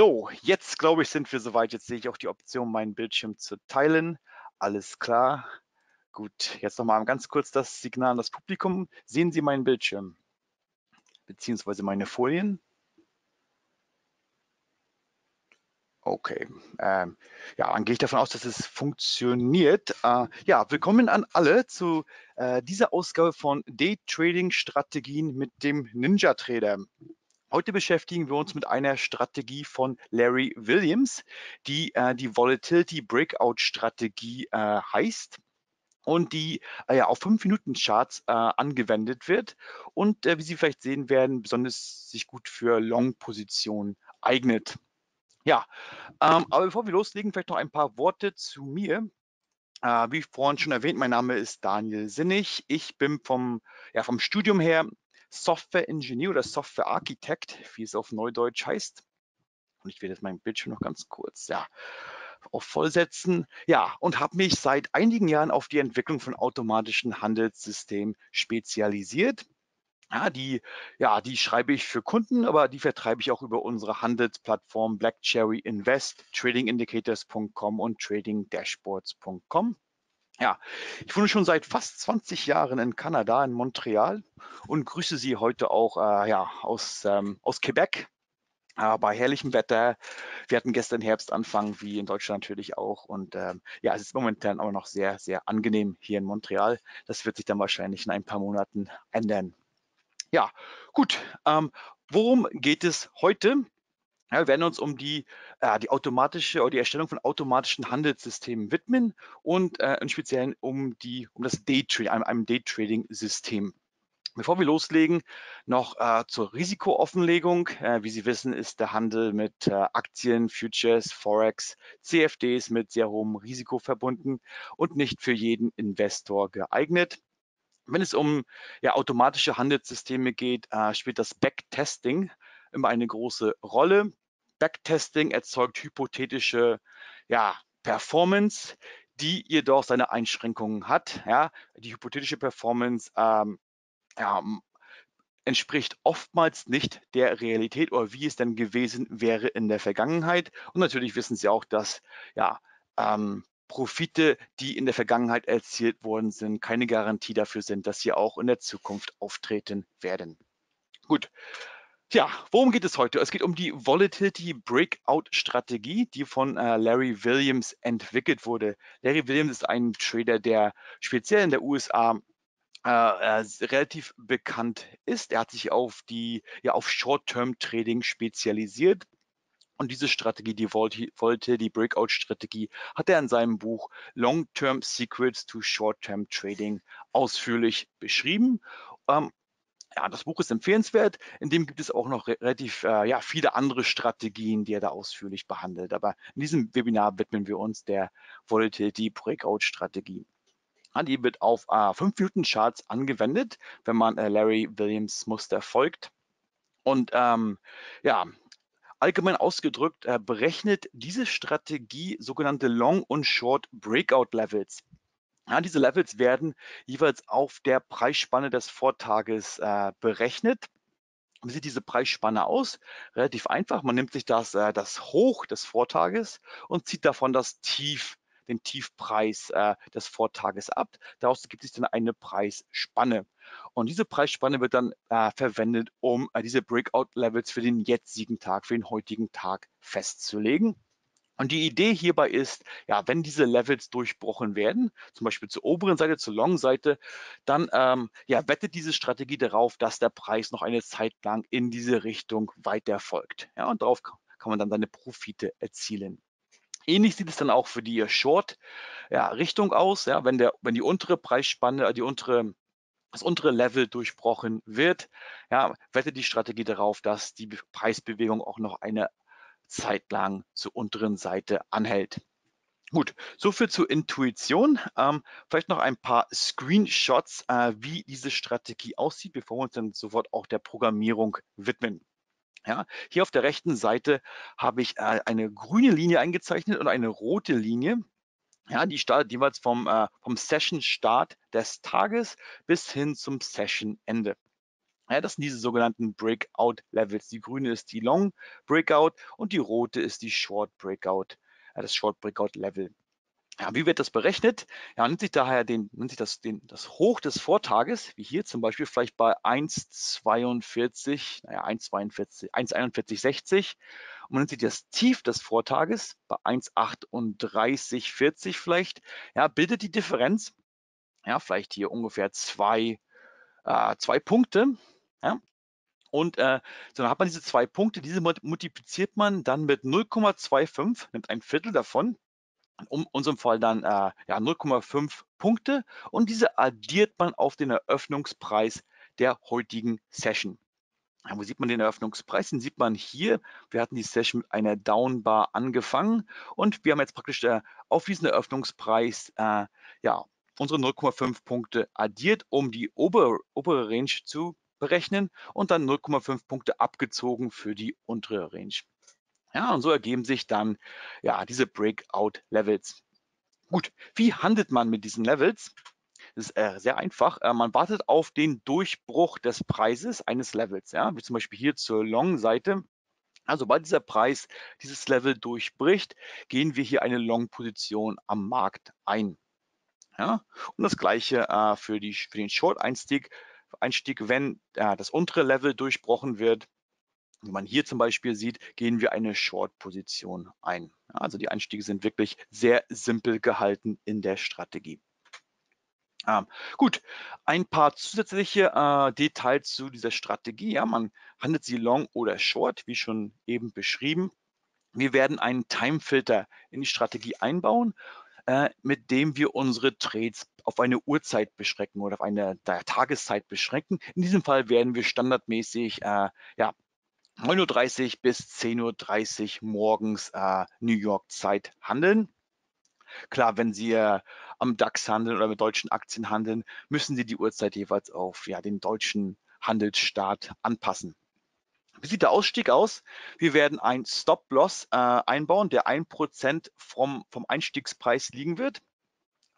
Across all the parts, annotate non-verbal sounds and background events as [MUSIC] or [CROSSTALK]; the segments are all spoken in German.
So, jetzt glaube ich, sind wir soweit. Jetzt sehe ich auch die Option, meinen Bildschirm zu teilen. Alles klar. Gut, jetzt nochmal ganz kurz das Signal an das Publikum. Sehen Sie meinen Bildschirm? Beziehungsweise meine Folien? Okay, ähm, ja, dann gehe ich davon aus, dass es funktioniert. Äh, ja, willkommen an alle zu äh, dieser Ausgabe von Day Trading Strategien mit dem Ninja Trader. Heute beschäftigen wir uns mit einer Strategie von Larry Williams, die äh, die Volatility Breakout Strategie äh, heißt und die äh, ja auf 5-Minuten-Charts äh, angewendet wird und äh, wie Sie vielleicht sehen werden, besonders sich gut für Long-Positionen eignet. Ja, ähm, aber bevor wir loslegen, vielleicht noch ein paar Worte zu mir. Äh, wie vorhin schon erwähnt, mein Name ist Daniel Sinnig. Ich bin vom, ja, vom Studium her Software Engineer oder Software Architect, wie es auf Neudeutsch heißt. Und ich werde jetzt meinen Bildschirm noch ganz kurz ja, auf vollsetzen. Ja, und habe mich seit einigen Jahren auf die Entwicklung von automatischen Handelssystemen spezialisiert. Ja, die, ja, die schreibe ich für Kunden, aber die vertreibe ich auch über unsere Handelsplattform Black Cherry Invest, tradingindicators.com und tradingdashboards.com. Ja, ich wohne schon seit fast 20 Jahren in Kanada, in Montreal und grüße Sie heute auch äh, ja, aus, ähm, aus Quebec äh, bei herrlichem Wetter. Wir hatten gestern Herbstanfang, wie in Deutschland natürlich auch. Und ähm, ja, es ist momentan aber noch sehr, sehr angenehm hier in Montreal. Das wird sich dann wahrscheinlich in ein paar Monaten ändern. Ja, gut. Ähm, worum geht es heute? Ja, wir werden uns um die, äh, die automatische oder die Erstellung von automatischen Handelssystemen widmen und äh, im Speziellen um, die, um das Daytrading, einem, einem Daytrading-System. Bevor wir loslegen, noch äh, zur Risikooffenlegung. Äh, wie Sie wissen, ist der Handel mit äh, Aktien, Futures, Forex, CFDs mit sehr hohem Risiko verbunden und nicht für jeden Investor geeignet. Wenn es um ja, automatische Handelssysteme geht, äh, spielt das Backtesting immer eine große Rolle. Backtesting erzeugt hypothetische ja, Performance, die jedoch seine Einschränkungen hat. Ja. Die hypothetische Performance ähm, ja, entspricht oftmals nicht der Realität oder wie es denn gewesen wäre in der Vergangenheit. Und natürlich wissen Sie auch, dass ja, ähm, Profite, die in der Vergangenheit erzielt worden sind, keine Garantie dafür sind, dass sie auch in der Zukunft auftreten werden. Gut. Ja, worum geht es heute? Es geht um die Volatility Breakout Strategie, die von äh, Larry Williams entwickelt wurde. Larry Williams ist ein Trader, der speziell in der USA äh, äh, relativ bekannt ist. Er hat sich auf die ja auf Short-Term-Trading spezialisiert und diese Strategie, die die Breakout-Strategie, hat er in seinem Buch Long-Term Secrets to Short-Term Trading ausführlich beschrieben. Ähm, ja, das Buch ist empfehlenswert. In dem gibt es auch noch relativ äh, ja, viele andere Strategien, die er da ausführlich behandelt. Aber in diesem Webinar widmen wir uns der Volatility Breakout Strategie. Ja, die wird auf äh, 5-Minuten-Charts angewendet, wenn man äh, Larry Williams Muster folgt. Und ähm, ja, Allgemein ausgedrückt äh, berechnet diese Strategie sogenannte Long- und Short-Breakout-Levels. Ja, diese Levels werden jeweils auf der Preisspanne des Vortages äh, berechnet. Wie sieht diese Preisspanne aus? Relativ einfach. Man nimmt sich das, äh, das Hoch des Vortages und zieht davon das Tief den Tiefpreis äh, des Vortages ab. Daraus gibt es dann eine Preisspanne. Und diese Preisspanne wird dann äh, verwendet, um äh, diese Breakout-Levels für den jetzigen Tag, für den heutigen Tag festzulegen. Und die Idee hierbei ist, ja, wenn diese Levels durchbrochen werden, zum Beispiel zur oberen Seite, zur Long-Seite, dann ähm, ja, wettet diese Strategie darauf, dass der Preis noch eine Zeit lang in diese Richtung weiter folgt. Ja, und darauf kann man dann seine Profite erzielen. Ähnlich sieht es dann auch für die Short-Richtung ja, aus. Ja, wenn, der, wenn die untere Preisspanne, die untere, das untere Level durchbrochen wird, ja, wettet die Strategie darauf, dass die Preisbewegung auch noch eine Zeit lang zur unteren Seite anhält. Gut, soviel zur Intuition. Ähm, vielleicht noch ein paar Screenshots, äh, wie diese Strategie aussieht, bevor wir uns dann sofort auch der Programmierung widmen. Ja, hier auf der rechten Seite habe ich äh, eine grüne Linie eingezeichnet und eine rote Linie. Ja, die startet jeweils vom, äh, vom Session-Start des Tages bis hin zum Session-Ende. Ja, das sind diese sogenannten Breakout Levels. Die grüne ist die Long Breakout und die rote ist die Short Breakout, ja, das Short Breakout Level. Ja, wie wird das berechnet? Ja, nimmt sich daher den, nimmt sich das, den, das Hoch des Vortages, wie hier zum Beispiel vielleicht bei 1,42, naja, 1,42, 1,41,60 und man nimmt sich das Tief des Vortages bei 1,38,40 vielleicht, ja, bildet die Differenz, ja, vielleicht hier ungefähr zwei, äh, zwei Punkte, ja, und äh, so, dann hat man diese zwei Punkte, diese multipliziert man dann mit 0,25, nimmt ein Viertel davon in unserem Fall dann äh, ja, 0,5 Punkte und diese addiert man auf den Eröffnungspreis der heutigen Session. Ja, wo sieht man den Eröffnungspreis? Den sieht man hier. Wir hatten die Session mit einer Downbar angefangen und wir haben jetzt praktisch äh, auf diesen Eröffnungspreis äh, ja, unsere 0,5 Punkte addiert, um die obere, obere Range zu berechnen und dann 0,5 Punkte abgezogen für die untere Range. Ja, und so ergeben sich dann ja diese Breakout-Levels. Gut, wie handelt man mit diesen Levels? Das ist äh, sehr einfach. Äh, man wartet auf den Durchbruch des Preises eines Levels, ja, wie zum Beispiel hier zur Long-Seite. Also sobald dieser Preis dieses Level durchbricht, gehen wir hier eine Long-Position am Markt ein. Ja, und das gleiche äh, für, die, für den Short-Einstieg. Einstieg, wenn äh, das untere Level durchbrochen wird, wie man hier zum Beispiel sieht, gehen wir eine Short-Position ein. Also die Einstiege sind wirklich sehr simpel gehalten in der Strategie. Ähm, gut, ein paar zusätzliche äh, Details zu dieser Strategie. Ja, man handelt sie long oder short, wie schon eben beschrieben. Wir werden einen Timefilter in die Strategie einbauen, äh, mit dem wir unsere Trades auf eine Uhrzeit beschränken oder auf eine Tageszeit beschränken. In diesem Fall werden wir standardmäßig äh, ja, 9.30 Uhr bis 10.30 Uhr morgens äh, New York Zeit handeln. Klar, wenn Sie äh, am DAX handeln oder mit deutschen Aktien handeln, müssen Sie die Uhrzeit jeweils auf ja, den deutschen Handelsstart anpassen. Wie sieht der Ausstieg aus? Wir werden ein Stop-Loss äh, einbauen, der 1% vom, vom Einstiegspreis liegen wird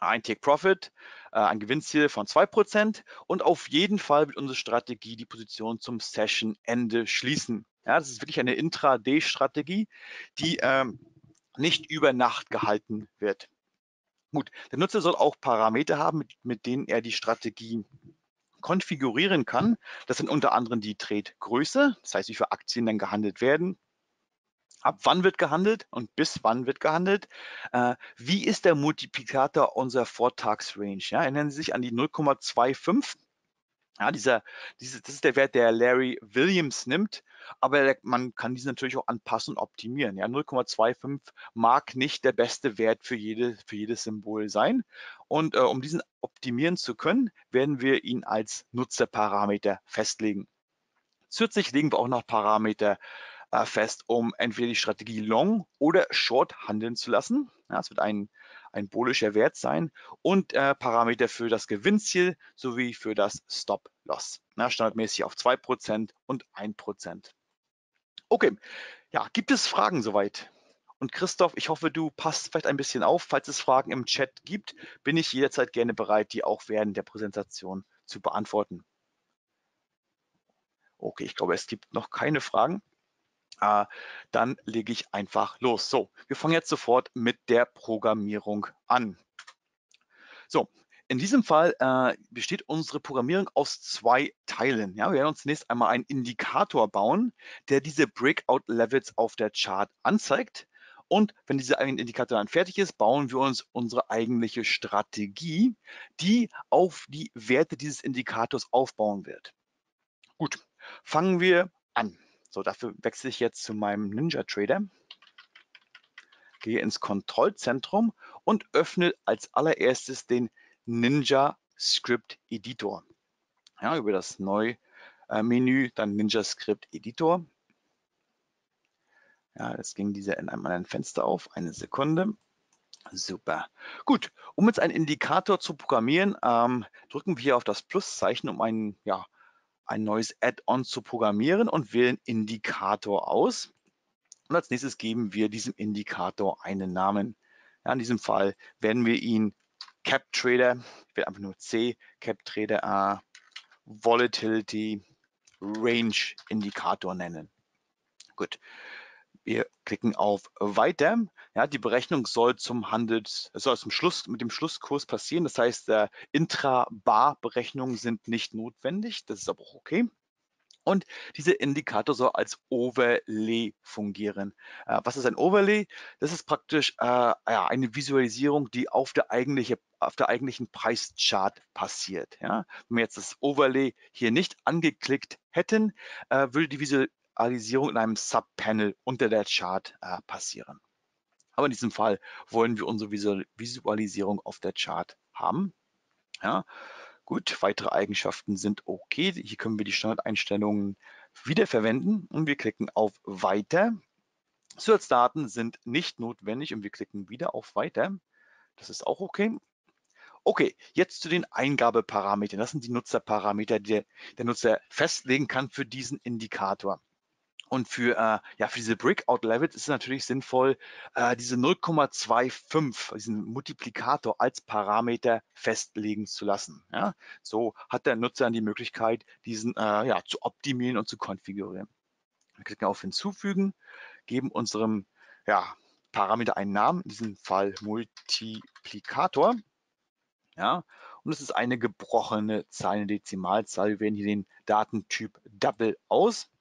ein Take Profit, äh, ein Gewinnziel von 2% und auf jeden Fall wird unsere Strategie die Position zum Session-Ende schließen. Ja, das ist wirklich eine Intraday-Strategie, die ähm, nicht über Nacht gehalten wird. Gut, der Nutzer soll auch Parameter haben, mit, mit denen er die Strategie konfigurieren kann. Das sind unter anderem die Trade-Größe, das heißt, wie viele Aktien dann gehandelt werden, ab wann wird gehandelt und bis wann wird gehandelt. Äh, wie ist der Multiplikator unserer Vortagsrange? Ja, erinnern Sie sich an die 0,25? Ja, dieser, diese, das ist der Wert, der Larry Williams nimmt, aber man kann diesen natürlich auch anpassen und optimieren. Ja, 0,25 mag nicht der beste Wert für, jede, für jedes Symbol sein. Und äh, um diesen optimieren zu können, werden wir ihn als Nutzerparameter festlegen. Zusätzlich legen wir auch noch Parameter äh, fest, um entweder die Strategie Long oder Short handeln zu lassen. Ja, es wird ein, ein bullischer Wert sein und äh, Parameter für das Gewinnziel sowie für das Stop-Loss. standardmäßig auf 2% und 1%. Okay, ja, gibt es Fragen soweit? Und Christoph, ich hoffe, du passt vielleicht ein bisschen auf. Falls es Fragen im Chat gibt, bin ich jederzeit gerne bereit, die auch während der Präsentation zu beantworten. Okay, ich glaube, es gibt noch keine Fragen äh, dann lege ich einfach los. So, wir fangen jetzt sofort mit der Programmierung an. So, in diesem Fall äh, besteht unsere Programmierung aus zwei Teilen. Ja, wir werden uns zunächst einmal einen Indikator bauen, der diese Breakout-Levels auf der Chart anzeigt. Und wenn dieser Indikator dann fertig ist, bauen wir uns unsere eigentliche Strategie, die auf die Werte dieses Indikators aufbauen wird. Gut, fangen wir an. So, dafür wechsle ich jetzt zu meinem Ninja Trader, gehe ins Kontrollzentrum und öffne als allererstes den Ninja Script Editor. Ja, über das Neu-Menü dann Ninja Script Editor. Ja, jetzt ging dieser in einem anderen Fenster auf. Eine Sekunde. Super. Gut, um jetzt einen Indikator zu programmieren, ähm, drücken wir auf das Pluszeichen, um einen ja, ein neues Add-on zu programmieren und wählen Indikator aus. Und als nächstes geben wir diesem Indikator einen Namen. Ja, in diesem Fall werden wir ihn CapTrader, ich werde einfach nur C, CapTrader A, Volatility Range Indikator nennen. Gut, wir klicken auf Weiter. Ja, die Berechnung soll zum Handels, soll zum Schluss mit dem Schlusskurs passieren. Das heißt, äh, Intra-Bar-Berechnungen sind nicht notwendig. Das ist aber auch okay. Und dieser Indikator soll als Overlay fungieren. Äh, was ist ein Overlay? Das ist praktisch äh, ja, eine Visualisierung, die auf der, eigentliche, auf der eigentlichen Preischart passiert. Ja? Wenn wir jetzt das Overlay hier nicht angeklickt hätten, äh, würde die Visualisierung in einem Subpanel unter der Chart äh, passieren. Aber in diesem Fall wollen wir unsere Visualisierung auf der Chart haben. Ja? Gut, weitere Eigenschaften sind okay. Hier können wir die Standardeinstellungen wiederverwenden und wir klicken auf Weiter. Zusatzdaten sind nicht notwendig und wir klicken wieder auf Weiter. Das ist auch okay. Okay, jetzt zu den Eingabeparametern. Das sind die Nutzerparameter, die der Nutzer festlegen kann für diesen Indikator. Und für, äh, ja, für diese Breakout-Levels ist es natürlich sinnvoll, äh, diese 0,25, diesen Multiplikator als Parameter festlegen zu lassen. Ja? So hat der Nutzer dann die Möglichkeit, diesen äh, ja, zu optimieren und zu konfigurieren. Wir klicken auf Hinzufügen, geben unserem ja, Parameter einen Namen, in diesem Fall Multiplikator. Ja, und es ist eine gebrochene Zahl, eine Dezimalzahl. Wir wählen hier den Datentyp Double aus.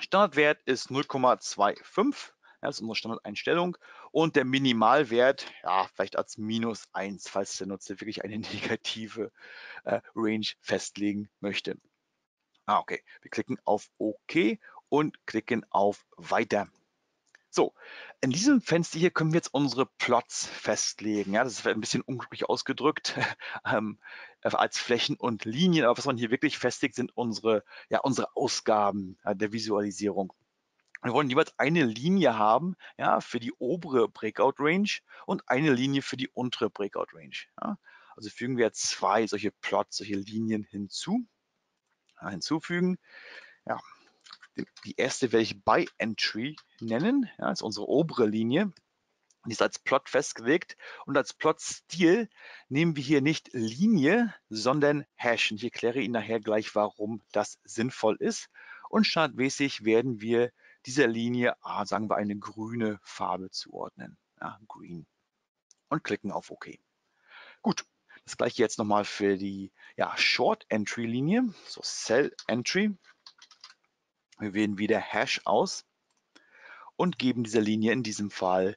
Standardwert ist 0,25. das ist unsere Standardeinstellung. Und der Minimalwert, ja, vielleicht als minus 1, falls der Nutzer wirklich eine [LAUGHS] negative äh, Range festlegen möchte. Ah, okay. Wir klicken auf OK und klicken auf Weiter. So, in diesem Fenster hier können wir jetzt unsere Plots festlegen. Ja, das ist ein bisschen unglücklich ausgedrückt [LAUGHS] ähm, als Flächen und Linien, aber was man hier wirklich festlegt, sind unsere, ja, unsere Ausgaben äh, der Visualisierung. Wir wollen jeweils eine Linie haben ja, für die obere Breakout Range und eine Linie für die untere Breakout Range. Ja. Also fügen wir zwei solche Plots, solche Linien hinzu. Ja, hinzufügen. Ja, die erste werde ich By Entry nennen. Ja, ist unsere obere Linie. Die ist als Plot festgelegt und als Plot-Stil nehmen wir hier nicht Linie, sondern Hash. Und ich erkläre Ihnen nachher gleich, warum das sinnvoll ist. Und standardmäßig werden wir dieser Linie, ah, sagen wir, eine grüne Farbe zuordnen. Ja, green. Und klicken auf OK. Gut, das gleiche jetzt nochmal für die ja, Short Entry Linie, so Cell Entry. Wir wählen wieder Hash aus und geben dieser Linie in diesem Fall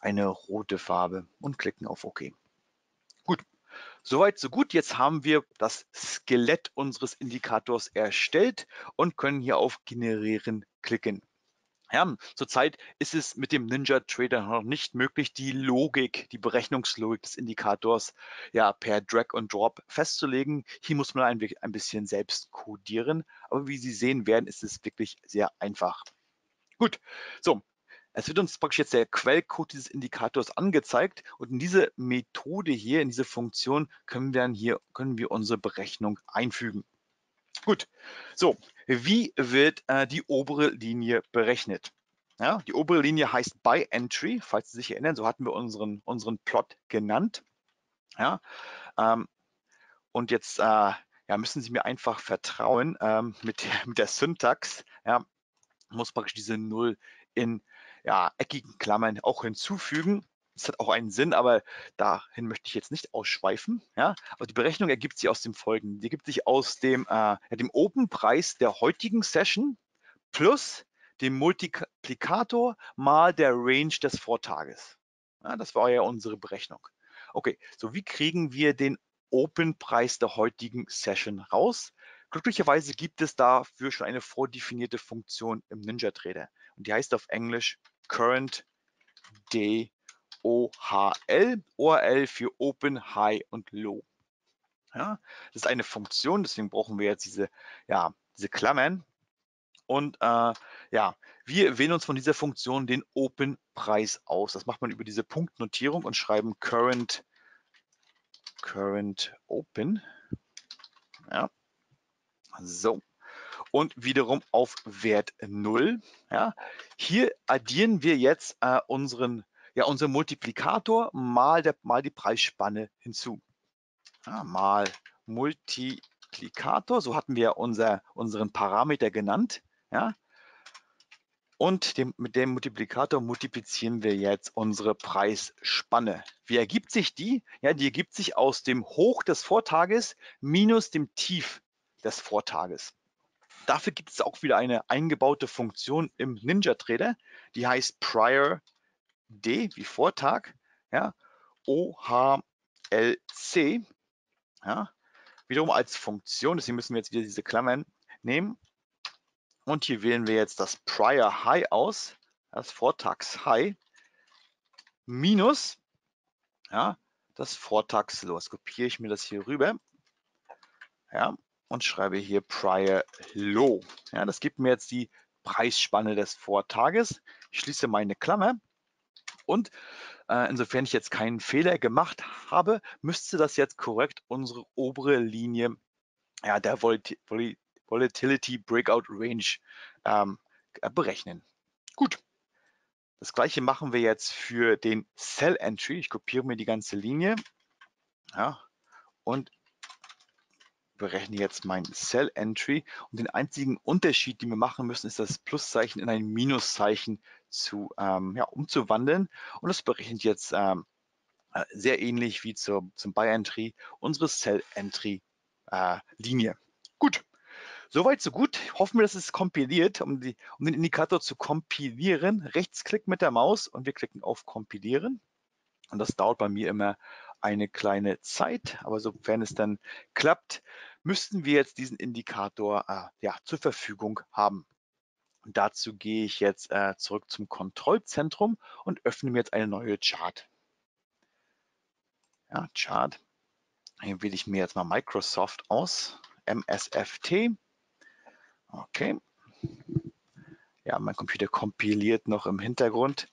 eine rote Farbe und klicken auf OK. Gut, soweit so gut. Jetzt haben wir das Skelett unseres Indikators erstellt und können hier auf Generieren klicken. Ja, zurzeit ist es mit dem Ninja Trader noch nicht möglich, die Logik, die Berechnungslogik des Indikators ja per Drag und Drop festzulegen. Hier muss man ein, ein bisschen selbst codieren, aber wie Sie sehen werden, ist es wirklich sehr einfach. Gut, so, es wird uns praktisch jetzt der Quellcode dieses Indikators angezeigt und in diese Methode hier, in diese Funktion können wir dann hier, können wir unsere Berechnung einfügen. Gut, so, wie wird äh, die obere Linie berechnet? Ja, die obere Linie heißt by Entry, falls Sie sich erinnern, so hatten wir unseren, unseren Plot genannt. Ja, ähm, und jetzt äh, ja, müssen Sie mir einfach vertrauen ähm, mit, der, mit der Syntax. Ja, muss praktisch diese Null in ja, eckigen Klammern auch hinzufügen. Das hat auch einen Sinn, aber dahin möchte ich jetzt nicht ausschweifen. Ja? Aber die Berechnung ergibt sich aus dem Folgenden. Die ergibt sich aus dem, äh, dem Open-Preis der heutigen Session plus dem Multiplikator mal der Range des Vortages. Ja, das war ja unsere Berechnung. Okay, so wie kriegen wir den Open-Preis der heutigen Session raus? Glücklicherweise gibt es dafür schon eine vordefinierte Funktion im Ninja Trader und die heißt auf Englisch Current Day OHL, OHL für Open, High und Low. Ja, das ist eine Funktion, deswegen brauchen wir jetzt diese, ja, diese Klammern. Und äh, ja, wir wählen uns von dieser Funktion den Open-Preis aus. Das macht man über diese Punktnotierung und schreiben Current, Current Open. Ja, so. Und wiederum auf Wert 0. Ja. Hier addieren wir jetzt äh, unseren ja unser Multiplikator mal, der, mal die Preisspanne hinzu. Ja, mal Multiplikator so hatten wir unser, unseren Parameter genannt. Ja? Und dem, mit dem Multiplikator multiplizieren wir jetzt unsere Preisspanne. Wie ergibt sich die? Ja, die ergibt sich aus dem Hoch des Vortages minus dem Tief des Vortages. Dafür gibt es auch wieder eine eingebaute Funktion im NinjaTrader, die heißt Prior D wie Vortag, ja, OHLC, ja, wiederum als Funktion, deswegen müssen wir jetzt wieder diese Klammern nehmen und hier wählen wir jetzt das Prior High aus, das Vortags High, minus ja, das Vortags Low. Jetzt kopiere ich mir das hier rüber ja, und schreibe hier Prior Low. Ja, das gibt mir jetzt die Preisspanne des Vortages. Ich schließe meine Klammer und äh, insofern ich jetzt keinen Fehler gemacht habe, müsste das jetzt korrekt unsere obere Linie ja, der Volit Volatility Breakout Range ähm, äh, berechnen. Gut. Das gleiche machen wir jetzt für den Cell Entry. Ich kopiere mir die ganze Linie ja, und berechne jetzt mein Cell Entry. Und den einzigen Unterschied, den wir machen müssen, ist das Pluszeichen in ein Minuszeichen zu, ähm, ja, umzuwandeln. Und das berechnet jetzt ähm, äh, sehr ähnlich wie zur, zum Buy Entry unsere Cell Entry äh. Gut. Soweit, so gut. Hoffen wir, dass es kompiliert, um, die, um den Indikator zu kompilieren. Rechtsklick mit der Maus und wir klicken auf Kompilieren. Und das dauert bei mir immer eine kleine Zeit, aber sofern es dann klappt, müssten wir jetzt diesen Indikator äh, ja, zur Verfügung haben. Und dazu gehe ich jetzt äh, zurück zum Kontrollzentrum und öffne mir jetzt eine neue Chart. Ja, Chart. Hier wähle ich mir jetzt mal Microsoft aus, MSFT. Okay. Ja, mein Computer kompiliert noch im Hintergrund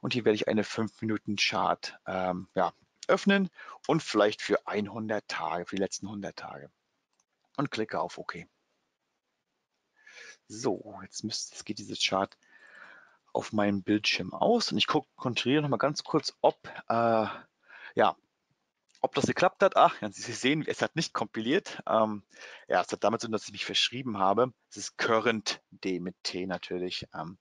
und hier werde ich eine 5-Minuten-Chart ähm, ja, öffnen und vielleicht für 100 Tage, für die letzten 100 Tage und klicke auf OK. So, jetzt, müsste, jetzt geht diese Chart auf meinem Bildschirm aus und ich kontrolliere noch mal ganz kurz, ob äh, ja, ob das geklappt hat, ach, Sie sehen, es hat nicht kompiliert. Ähm, ja, es hat damit zu tun, dass ich mich verschrieben habe. Es ist current D mit T natürlich. Ähm,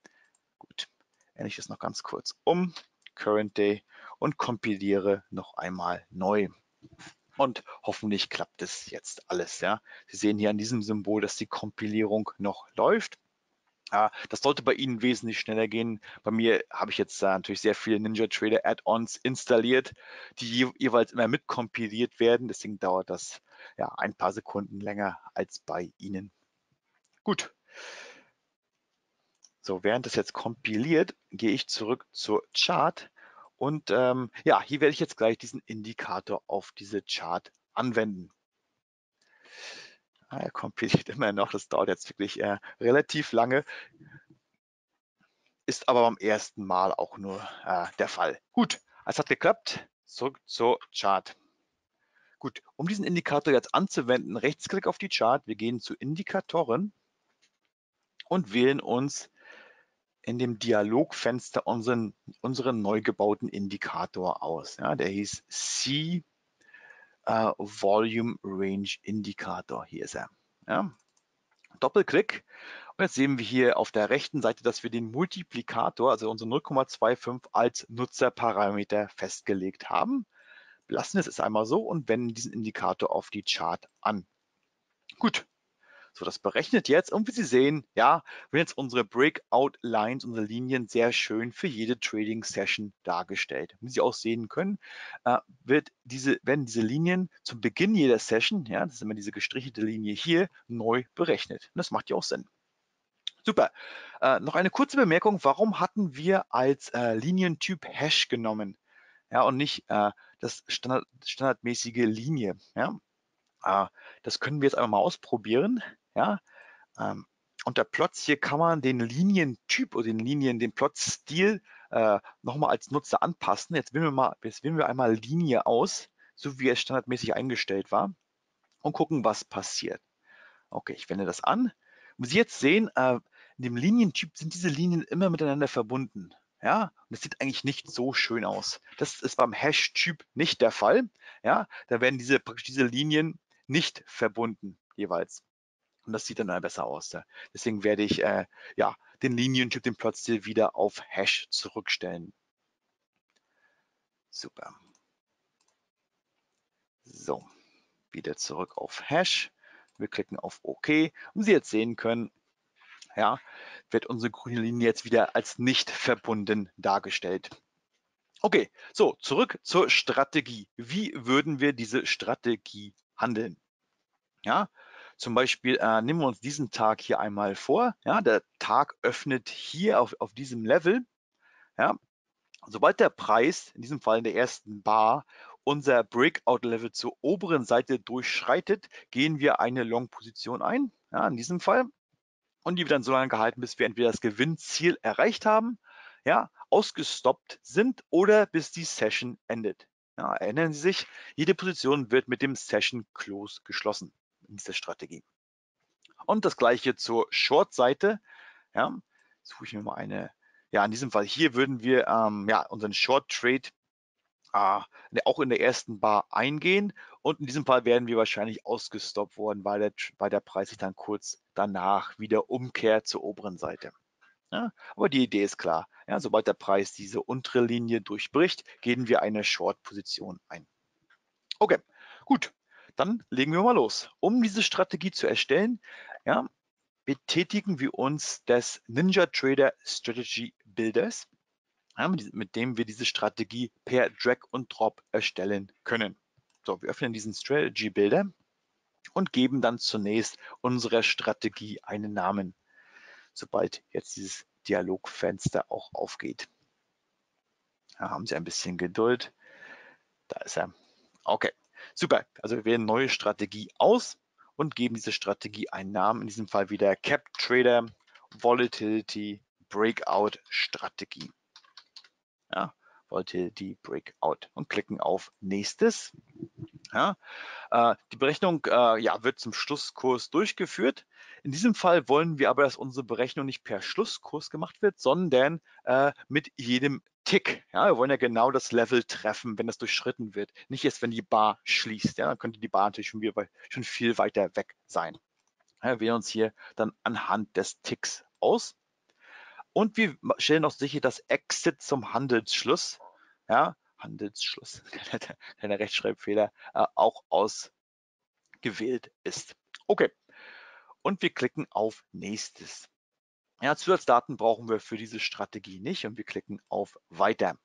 gut, ändere ich das noch ganz kurz um. Current Day und kompiliere noch einmal neu. Und hoffentlich klappt es jetzt alles. Ja. Sie sehen hier an diesem Symbol, dass die Kompilierung noch läuft. Das sollte bei Ihnen wesentlich schneller gehen. Bei mir habe ich jetzt natürlich sehr viele NinjaTrader Add-ons installiert, die jeweils immer mitkompiliert werden. Deswegen dauert das ja ein paar Sekunden länger als bei Ihnen. Gut. So, während das jetzt kompiliert, gehe ich zurück zur Chart und ähm, ja, hier werde ich jetzt gleich diesen Indikator auf diese Chart anwenden. Ah, er kompiliert [LAUGHS] immer noch, das dauert jetzt wirklich äh, relativ lange, ist aber beim ersten Mal auch nur äh, der Fall. Gut, es hat geklappt, zurück zur Chart. Gut, um diesen Indikator jetzt anzuwenden, Rechtsklick auf die Chart, wir gehen zu Indikatoren und wählen uns in dem Dialogfenster unseren, unseren neu gebauten Indikator aus. Ja, der hieß C äh, Volume Range Indikator. Hier ist er. Ja. Doppelklick. Und jetzt sehen wir hier auf der rechten Seite, dass wir den Multiplikator, also unsere 0,25 als Nutzerparameter festgelegt haben. Lassen wir es einmal so und wenden diesen Indikator auf die Chart an. Gut, so, das berechnet jetzt und wie Sie sehen, ja, werden jetzt unsere Breakout Lines, unsere Linien sehr schön für jede Trading Session dargestellt. Wie Sie auch sehen können, äh, wird diese, werden diese Linien zum Beginn jeder Session, ja, das ist immer diese gestrichelte Linie hier, neu berechnet. Und das macht ja auch Sinn. Super. Äh, noch eine kurze Bemerkung, warum hatten wir als äh, Linientyp Hash genommen? Ja, und nicht äh, das Standard, standardmäßige Linie. Ja? Äh, das können wir jetzt einmal mal ausprobieren. Ja? Ähm, unter Plots hier kann man den Linientyp oder den Linien, den Plotstil äh, nochmal als Nutzer anpassen. Jetzt wählen wir mal, jetzt wählen wir einmal Linie aus, so wie es standardmäßig eingestellt war und gucken, was passiert. Okay, ich wende das an. Und Sie jetzt sehen, äh, in dem Linientyp sind diese Linien immer miteinander verbunden. Ja, und das sieht eigentlich nicht so schön aus. Das ist beim Hash-Typ nicht der Fall. Ja, da werden diese, praktisch diese Linien nicht verbunden. jeweils. Und das sieht dann besser aus. Deswegen werde ich äh, ja, den Linientyp, den Plotstil wieder auf Hash zurückstellen. Super. So, wieder zurück auf Hash. Wir klicken auf OK. Und Sie jetzt sehen können, ja, wird unsere grüne Linie jetzt wieder als nicht verbunden dargestellt. Okay, so zurück zur Strategie. Wie würden wir diese Strategie handeln? Ja, zum Beispiel äh, nehmen wir uns diesen Tag hier einmal vor. Ja, der Tag öffnet hier auf, auf diesem Level. Ja, sobald der Preis, in diesem Fall in der ersten Bar, unser Breakout-Level zur oberen Seite durchschreitet, gehen wir eine Long-Position ein. Ja, in diesem Fall. Und die wird dann so lange gehalten, bis wir entweder das Gewinnziel erreicht haben, ja, ausgestoppt sind oder bis die Session endet. Ja, erinnern Sie sich, jede Position wird mit dem Session Close geschlossen in dieser Strategie. Und das gleiche zur Short-Seite. Ja, suche ich mir mal eine. Ja, in diesem Fall hier würden wir ähm, ja, unseren Short Trade äh, auch in der ersten Bar eingehen. Und in diesem Fall werden wir wahrscheinlich ausgestoppt worden, weil der, weil der Preis sich dann kurz danach wieder umkehrt zur oberen Seite. Ja, aber die Idee ist klar. Ja, sobald der Preis diese untere Linie durchbricht, gehen wir eine Short-Position ein. Okay, gut. Dann legen wir mal los. Um diese Strategie zu erstellen, ja, betätigen wir uns des Ninja Trader Strategy Builders, ja, mit, dem wir diese Strategie per Drag und Drop erstellen können. So, wir öffnen diesen Strategy Builder und geben dann zunächst unserer Strategie einen Namen, sobald jetzt dieses Dialogfenster auch aufgeht. Da haben Sie ein bisschen Geduld. Da ist er. Okay. Super, also wir wählen neue Strategie aus und geben diese Strategie einen Namen, in diesem Fall wieder Cap Trader Volatility Breakout Strategie. Ja, Volatility Breakout und klicken auf Nächstes. Ja, äh, die Berechnung äh, ja, wird zum Schlusskurs durchgeführt. In diesem Fall wollen wir aber, dass unsere Berechnung nicht per Schlusskurs gemacht wird, sondern äh, mit jedem Tick. Ja, wir wollen ja genau das Level treffen, wenn das durchschritten wird. Nicht erst, wenn die Bar schließt. Ja, dann könnte die Bar natürlich schon, wieder, schon viel weiter weg sein. Ja, wir wählen uns hier dann anhand des Ticks aus. Und wir stellen auch sicher, dass Exit zum Handelsschluss, ja, Handelsschluss, [LAUGHS] kleiner Rechtschreibfehler, äh, auch ausgewählt ist. Okay. Und wir klicken auf Nächstes. Ja, Zusatzdaten brauchen wir für diese Strategie nicht und wir klicken auf Weiter.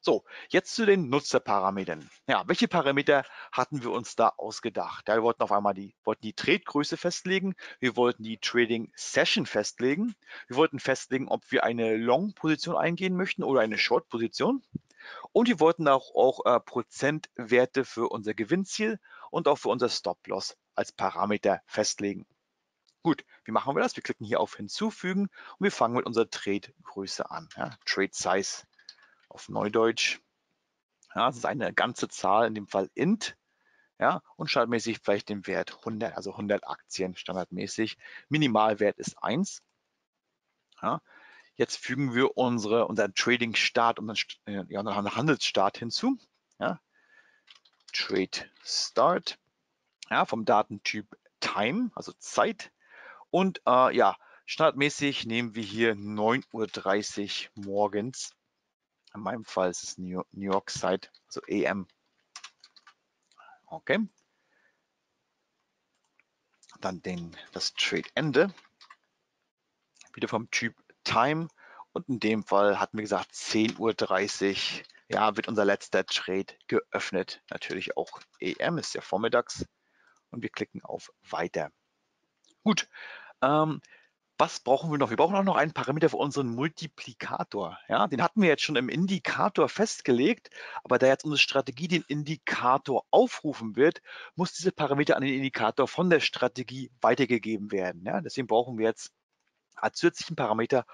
So, jetzt zu den Nutzerparametern. Ja, welche Parameter hatten wir uns da ausgedacht? Ja, wir wollten auf einmal die, wollten die Trade-Größe festlegen, wir wollten die Trading Session festlegen, wir wollten festlegen, ob wir eine Long-Position eingehen möchten oder eine Short-Position. Und wir wollten auch, auch äh, Prozentwerte für unser Gewinnziel und auch für unser Stop-Loss als Parameter festlegen. Gut, wie machen wir das? Wir klicken hier auf Hinzufügen und wir fangen mit unserer Trade-Größe an. Ja, Trade Size auf Neudeutsch. Ja, das ist eine ganze Zahl, in dem Fall int. Ja, und standardmäßig vielleicht den Wert 100, also 100 Aktien standardmäßig. Minimalwert ist 1. Ja, jetzt fügen wir unsere, unseren Trading-Start, unseren, äh, ja, unseren Handelsstart hinzu. Ja, Trade Start ja, vom Datentyp Time, also Zeit. Und äh, ja, standardmäßig nehmen wir hier 9.30 Uhr morgens. In meinem Fall ist es New York Zeit, also AM. Okay. Dann den, das Trade-Ende. Wieder vom Typ Time. Und in dem Fall hatten wir gesagt 10.30 Uhr. Ja, wird unser letzter Trade geöffnet. Natürlich auch EM, ist ja vormittags. Und wir klicken auf Weiter. Gut, ähm, was brauchen wir noch? Wir brauchen auch noch einen Parameter für unseren Multiplikator. Ja, den hatten wir jetzt schon im Indikator festgelegt, aber da jetzt unsere Strategie den Indikator aufrufen wird, muss dieser Parameter an den Indikator von der Strategie weitergegeben werden. Ja, deswegen brauchen wir jetzt als zusätzlichen Parameter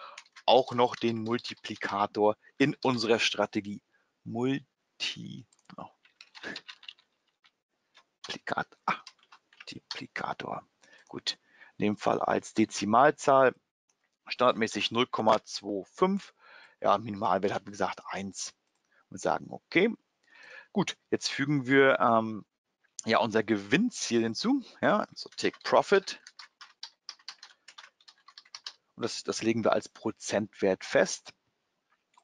auch noch den Multiplikator in unserer Strategie. Multi, oh. Multiplikator. Multiplikator. Gut, in dem Fall als Dezimalzahl, standardmäßig 0,25. Ja, Minimalwert hat gesagt 1. Und sagen, okay. Gut, jetzt fügen wir ähm, ja unser Gewinnziel hinzu. Ja, so Take Profit. Und das, das legen wir als Prozentwert fest.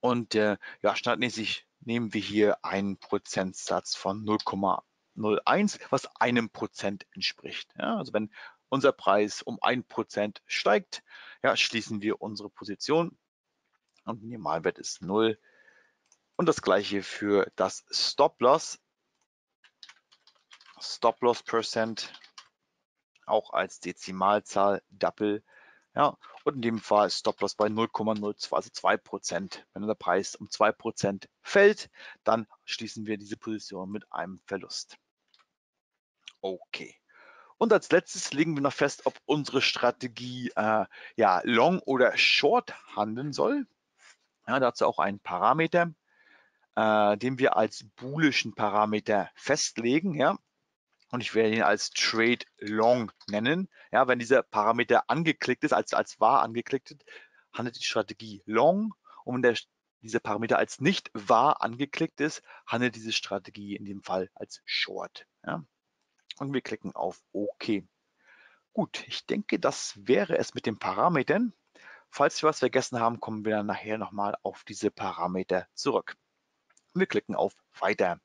Und äh, ja, standardmäßig nehmen wir hier einen Prozentsatz von 0,01, was einem Prozent entspricht. Ja, also wenn unser Preis um ein Prozent steigt, ja, schließen wir unsere Position und Minimalwert ist 0. Und das gleiche für das Stop-Loss. Stop-Loss Percent auch als Dezimalzahl Double. Ja, und in dem Fall Stop-Loss bei 0,02, also 2%. Wenn der Preis um 2% fällt, dann schließen wir diese Position mit einem Verlust. Okay. Und als letztes legen wir noch fest, ob unsere Strategie äh, ja, Long oder Short handeln soll. Ja, dazu auch einen Parameter, äh, den wir als boolischen Parameter festlegen. Ja, und ich werde ihn als Trade Long nennen. Ja, wenn dieser Parameter angeklickt ist, als, als wahr angeklickt ist, handelt die Strategie Long. Und wenn der, dieser Parameter als nicht wahr angeklickt ist, handelt diese Strategie in dem Fall als Short. Ja. Und wir klicken auf OK. Gut, ich denke, das wäre es mit den Parametern. Falls wir was vergessen haben, kommen wir dann nachher nochmal auf diese Parameter zurück. Wir klicken auf Weiter.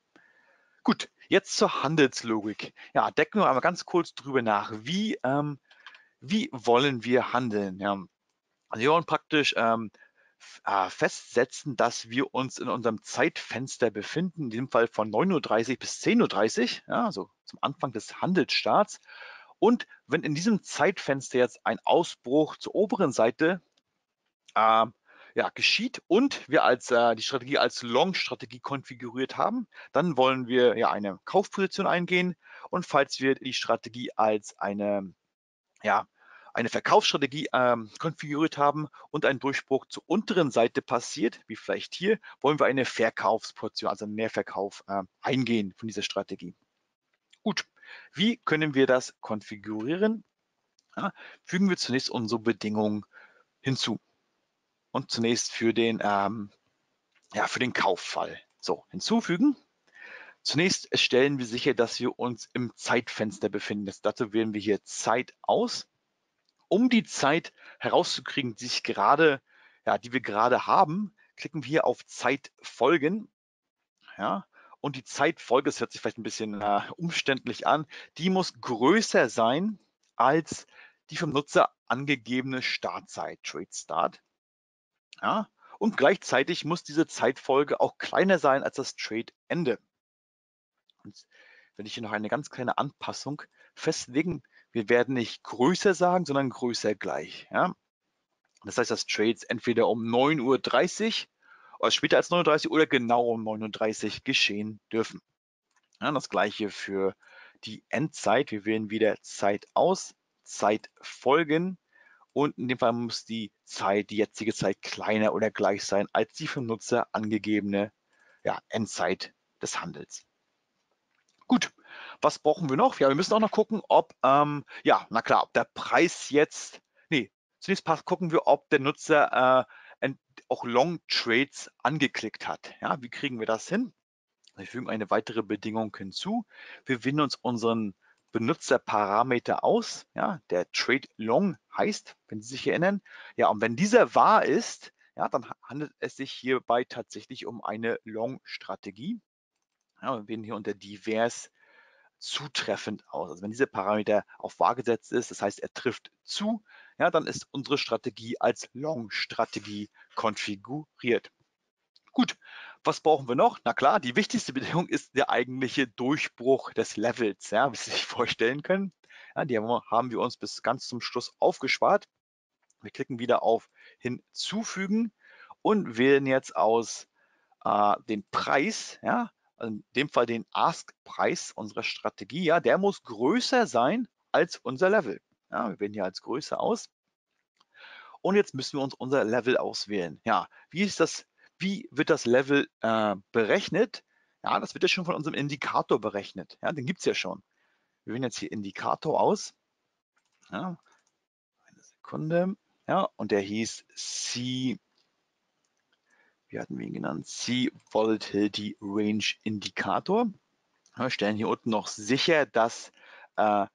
Gut, jetzt zur Handelslogik. Ja, denken wir einmal ganz kurz drüber nach. Wie, ähm, wie wollen wir handeln? Ja, also wir wollen praktisch ähm, äh, festsetzen, dass wir uns in unserem Zeitfenster befinden, in diesem Fall von 9.30 Uhr bis 10.30 Uhr, ja, also zum Anfang des Handelsstarts. Und wenn in diesem Zeitfenster jetzt ein Ausbruch zur oberen Seite äh, ja, geschieht und wir als äh, die Strategie als Long-Strategie konfiguriert haben, dann wollen wir ja eine Kaufposition eingehen und falls wir die Strategie als eine ja, eine Verkaufsstrategie ähm, konfiguriert haben und ein Durchbruch zur unteren Seite passiert, wie vielleicht hier, wollen wir eine Verkaufsposition, also einen Mehrverkauf äh, eingehen von dieser Strategie. Gut, wie können wir das konfigurieren? Ja, fügen wir zunächst unsere Bedingungen hinzu und zunächst für den, ähm, ja, für den Kauffall. So, hinzufügen. Zunächst stellen wir sicher, dass wir uns im Zeitfenster befinden. Das, dazu wählen wir hier Zeit aus. Um die Zeit herauszukriegen, die, sich gerade, ja, die wir gerade haben, klicken wir hier auf Zeitfolgen. Ja, und die Zeitfolge, das hört sich vielleicht ein bisschen äh, umständlich an, die muss größer sein als die vom Nutzer angegebene Startzeit, Trade Start. Ja? Und gleichzeitig muss diese Zeitfolge auch kleiner sein als das Trade-Ende. Und wenn ich hier noch eine ganz kleine Anpassung festlegen, wir werden nicht größer sagen, sondern größer gleich. Ja? Das heißt, dass Trades entweder um 9.30 Uhr oder später als 9.30 Uhr oder genau um 9.30 Uhr geschehen dürfen. Ja, das gleiche für die Endzeit. Wir wählen wieder Zeit aus, Zeit folgen und in dem Fall muss die Zeit, die jetzige Zeit kleiner oder gleich sein als die vom Nutzer angegebene ja, Endzeit des Handels. Gut, was brauchen wir noch? Ja, wir müssen auch noch gucken, ob, ähm, ja, na klar, ob der Preis jetzt, nee, zunächst gucken wir, ob der Nutzer äh, auch Long Trades angeklickt hat. Ja, wie kriegen wir das hin? Wir fügen eine weitere Bedingung hinzu. Wir wählen uns unseren Benutzerparameter aus, ja, der Trade Long heißt, wenn Sie sich erinnern. Ja, und wenn dieser wahr ist, ja, dann handelt es sich hierbei tatsächlich um eine Long-Strategie. Ja, wir wählen hier unter divers zutreffend aus. Also wenn dieser Parameter auf wahr gesetzt ist, das heißt, er trifft zu, ja, dann ist unsere Strategie als Long-Strategie konfiguriert. Gut, was brauchen wir noch? Na klar, die wichtigste Bedingung [LAUGHS] ist der eigentliche Durchbruch des Levels, ja, wie Sie sich vorstellen können. Ja, die haben wir uns bis ganz zum Schluss aufgespart. Wir klicken wieder auf Hinzufügen und wählen jetzt aus äh, den Preis, ja, in dem Fall den Ask-Preis unserer Strategie, ja, der muss größer sein als unser Level. Ja, wir wählen hier als Größe aus. Und jetzt müssen wir uns unser Level auswählen. Ja, wie ist das wie wird das Level äh, berechnet? Ja, das wird ja schon von unserem Indikator berechnet. Ja, den gibt es ja schon. Wir wählen jetzt hier Indikator aus. Ja, eine Sekunde. Ja, und der hieß C, wie hatten wir ihn genannt? C Volatility Range Indikator. Wir stellen hier unten noch sicher, dass äh,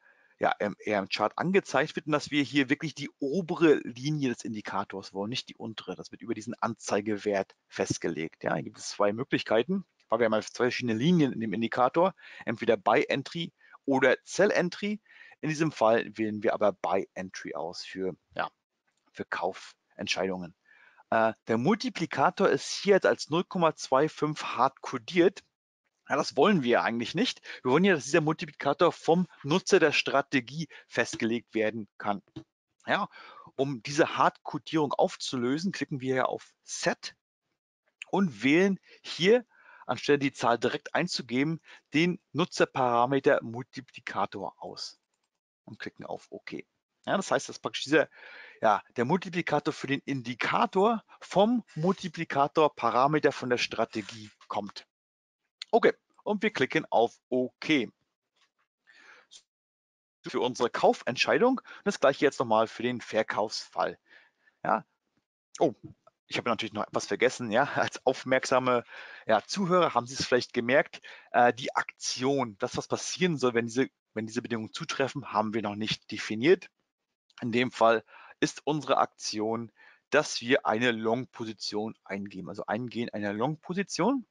ja, eher im Chart angezeigt wird und dass wir hier wirklich die obere Linie des Indikators wollen, nicht die untere. Das wird über diesen Anzeigewert festgelegt. Ja, hier gibt es zwei Möglichkeiten, weil wir haben zwei verschiedene Linien in dem Indikator, entweder Buy Entry oder Sell Entry. In diesem Fall wählen wir aber Buy Entry aus für, ja, für Kaufentscheidungen. Äh, der Multiplikator ist hier jetzt als 0,25 hart kodiert. Ja, das wollen wir eigentlich nicht. Wir wollen ja, dass dieser Multiplikator vom Nutzer der Strategie festgelegt werden kann. Ja, um diese Hardcodierung aufzulösen, klicken wir hier auf Set und wählen hier, anstelle die Zahl direkt einzugeben, den Nutzerparameter Multiplikator aus und klicken auf OK. Ja, das heißt, dass praktisch dieser, ja, der Multiplikator für den Indikator vom Multiplikator Parameter von der Strategie kommt. Okay, und wir klicken auf OK. Für unsere Kaufentscheidung das gleiche jetzt nochmal für den Verkaufsfall. Ja. Oh, ich habe natürlich noch etwas vergessen. Ja, [LAUGHS] als aufmerksame ja, Zuhörer haben Sie es vielleicht gemerkt. Äh, die Aktion, das, was passieren soll, wenn diese, wenn diese Bedingungen zutreffen, haben wir noch nicht definiert. In dem Fall ist unsere Aktion, dass wir eine Long-Position eingeben. Also eingehen eine Long-Position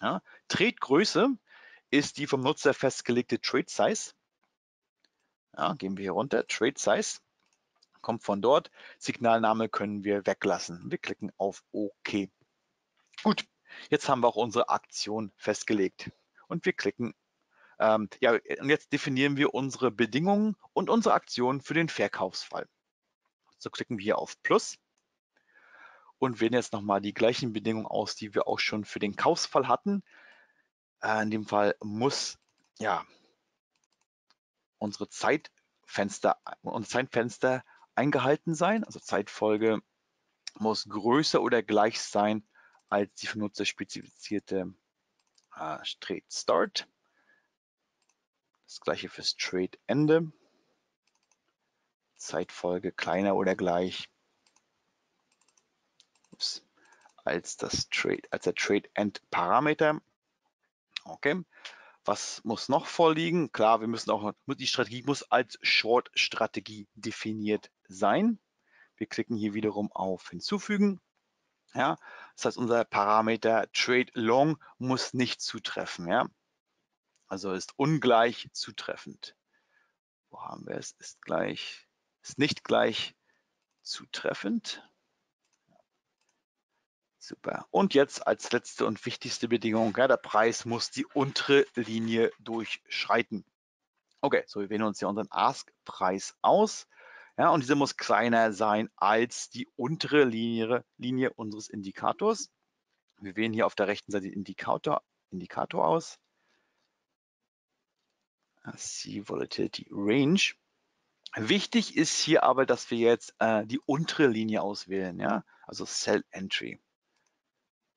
ja, Trade-Größe ist die vom Nutzer festgelegte Trade Size. Ja, gehen wir hier runter, Trade Size, kommt von dort. Signalname können wir weglassen. Wir klicken auf OK. Gut, jetzt haben wir auch unsere Aktion festgelegt und wir klicken ähm, ja, und jetzt definieren wir unsere Bedingungen und unsere Aktion für den Verkaufsfall. So klicken wir hier auf Plus und wählen jetzt nochmal die gleichen Bedingungen aus, die wir auch schon für den Kaufsfall hatten. Äh, in dem Fall muss ja unsere Zeitfenster, unser Zeitfenster eingehalten sein. Also Zeitfolge muss größer oder gleich sein als die von Nutzer spezifizierte äh, Trade Start. Das gleiche fürs Trade Ende. Zeitfolge kleiner oder gleich Typs als, das Trade, als der Trade End Parameter. Okay. Was muss noch vorliegen? Klar, wir müssen auch, die Strategie muss als Short-Strategie definiert sein. Wir klicken hier wiederum auf Hinzufügen. Ja, das heißt, unser Parameter Trade Long muss nicht zutreffen. Ja, also ist ungleich zutreffend. Wo haben wir es? Ist gleich, ist nicht gleich zutreffend. Super. Und jetzt als letzte und wichtigste Bedingung, ja, der Preis muss die untere Linie durchschreiten. Okay, so wir wählen uns hier unseren Ask-Preis aus. Ja, und dieser muss kleiner sein als die untere Linie, Linie unseres Indikators. Wir wählen hier auf der rechten Seite den Indikator, Indikator aus. See Volatility Range. Wichtig ist hier aber, dass wir jetzt äh, die untere Linie auswählen, ja, also Sell Entry.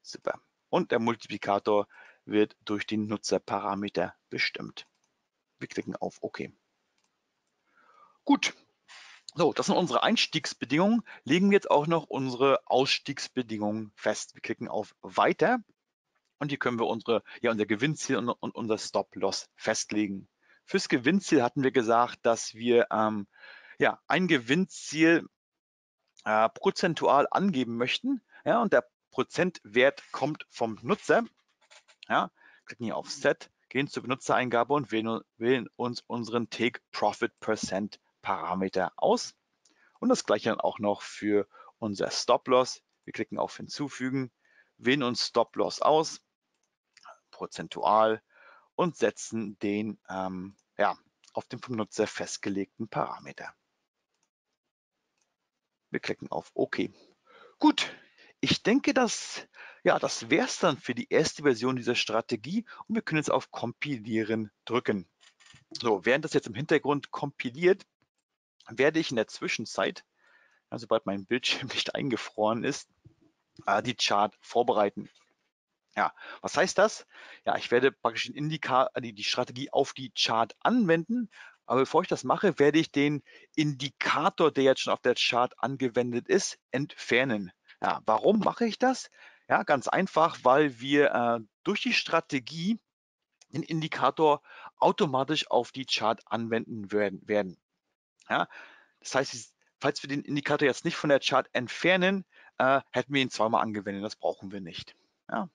Super. Und der Multiplikator wird durch den Nutzerparameter bestimmt. Wir klicken auf OK. Gut. So, das sind unsere Einstiegsbedingungen. Legen wir jetzt auch noch unsere Ausstiegsbedingungen fest. Wir klicken auf Weiter und hier können wir unsere, ja, unser Gewinnziel und, und unser Stop-Loss festlegen. Fürs Gewinnziel hatten wir gesagt, dass wir ähm, ja, ein Gewinnziel äh, prozentual angeben möchten. Ja, und der Prozentwert kommt vom Nutzer. Ja, klicken hier auf Set, gehen zur Benutzereingabe und wählen, wählen uns unseren Take Profit Percent Parameter aus. Und das gleiche dann auch noch für unser Stop Loss. Wir klicken auf Hinzufügen, wählen uns Stop Loss aus, prozentual und setzen den ähm, ja, auf den vom Nutzer festgelegten Parameter. Wir klicken auf OK. Gut, ich denke, dass, ja, das wäre es dann für die erste Version dieser Strategie und wir können jetzt auf Kompilieren drücken. So, während das jetzt im Hintergrund kompiliert, werde ich in der Zwischenzeit, sobald mein Bildschirm [LAUGHS] nicht eingefroren ist, äh, die Chart vorbereiten. Ja, was heißt das? Ja, ich werde praktisch den Indika die, die Strategie auf die Chart anwenden, aber bevor ich das mache, werde ich den Indikator, der jetzt schon auf der Chart angewendet ist, entfernen. Ja, warum mache ich das? Ja, ganz einfach, weil wir äh, durch die Strategie den Indikator automatisch auf die Chart anwenden werden. Ja, das heißt, falls wir den Indikator jetzt nicht von der Chart entfernen, äh, hätten wir ihn zweimal angewendet. Das brauchen wir nicht. Ja.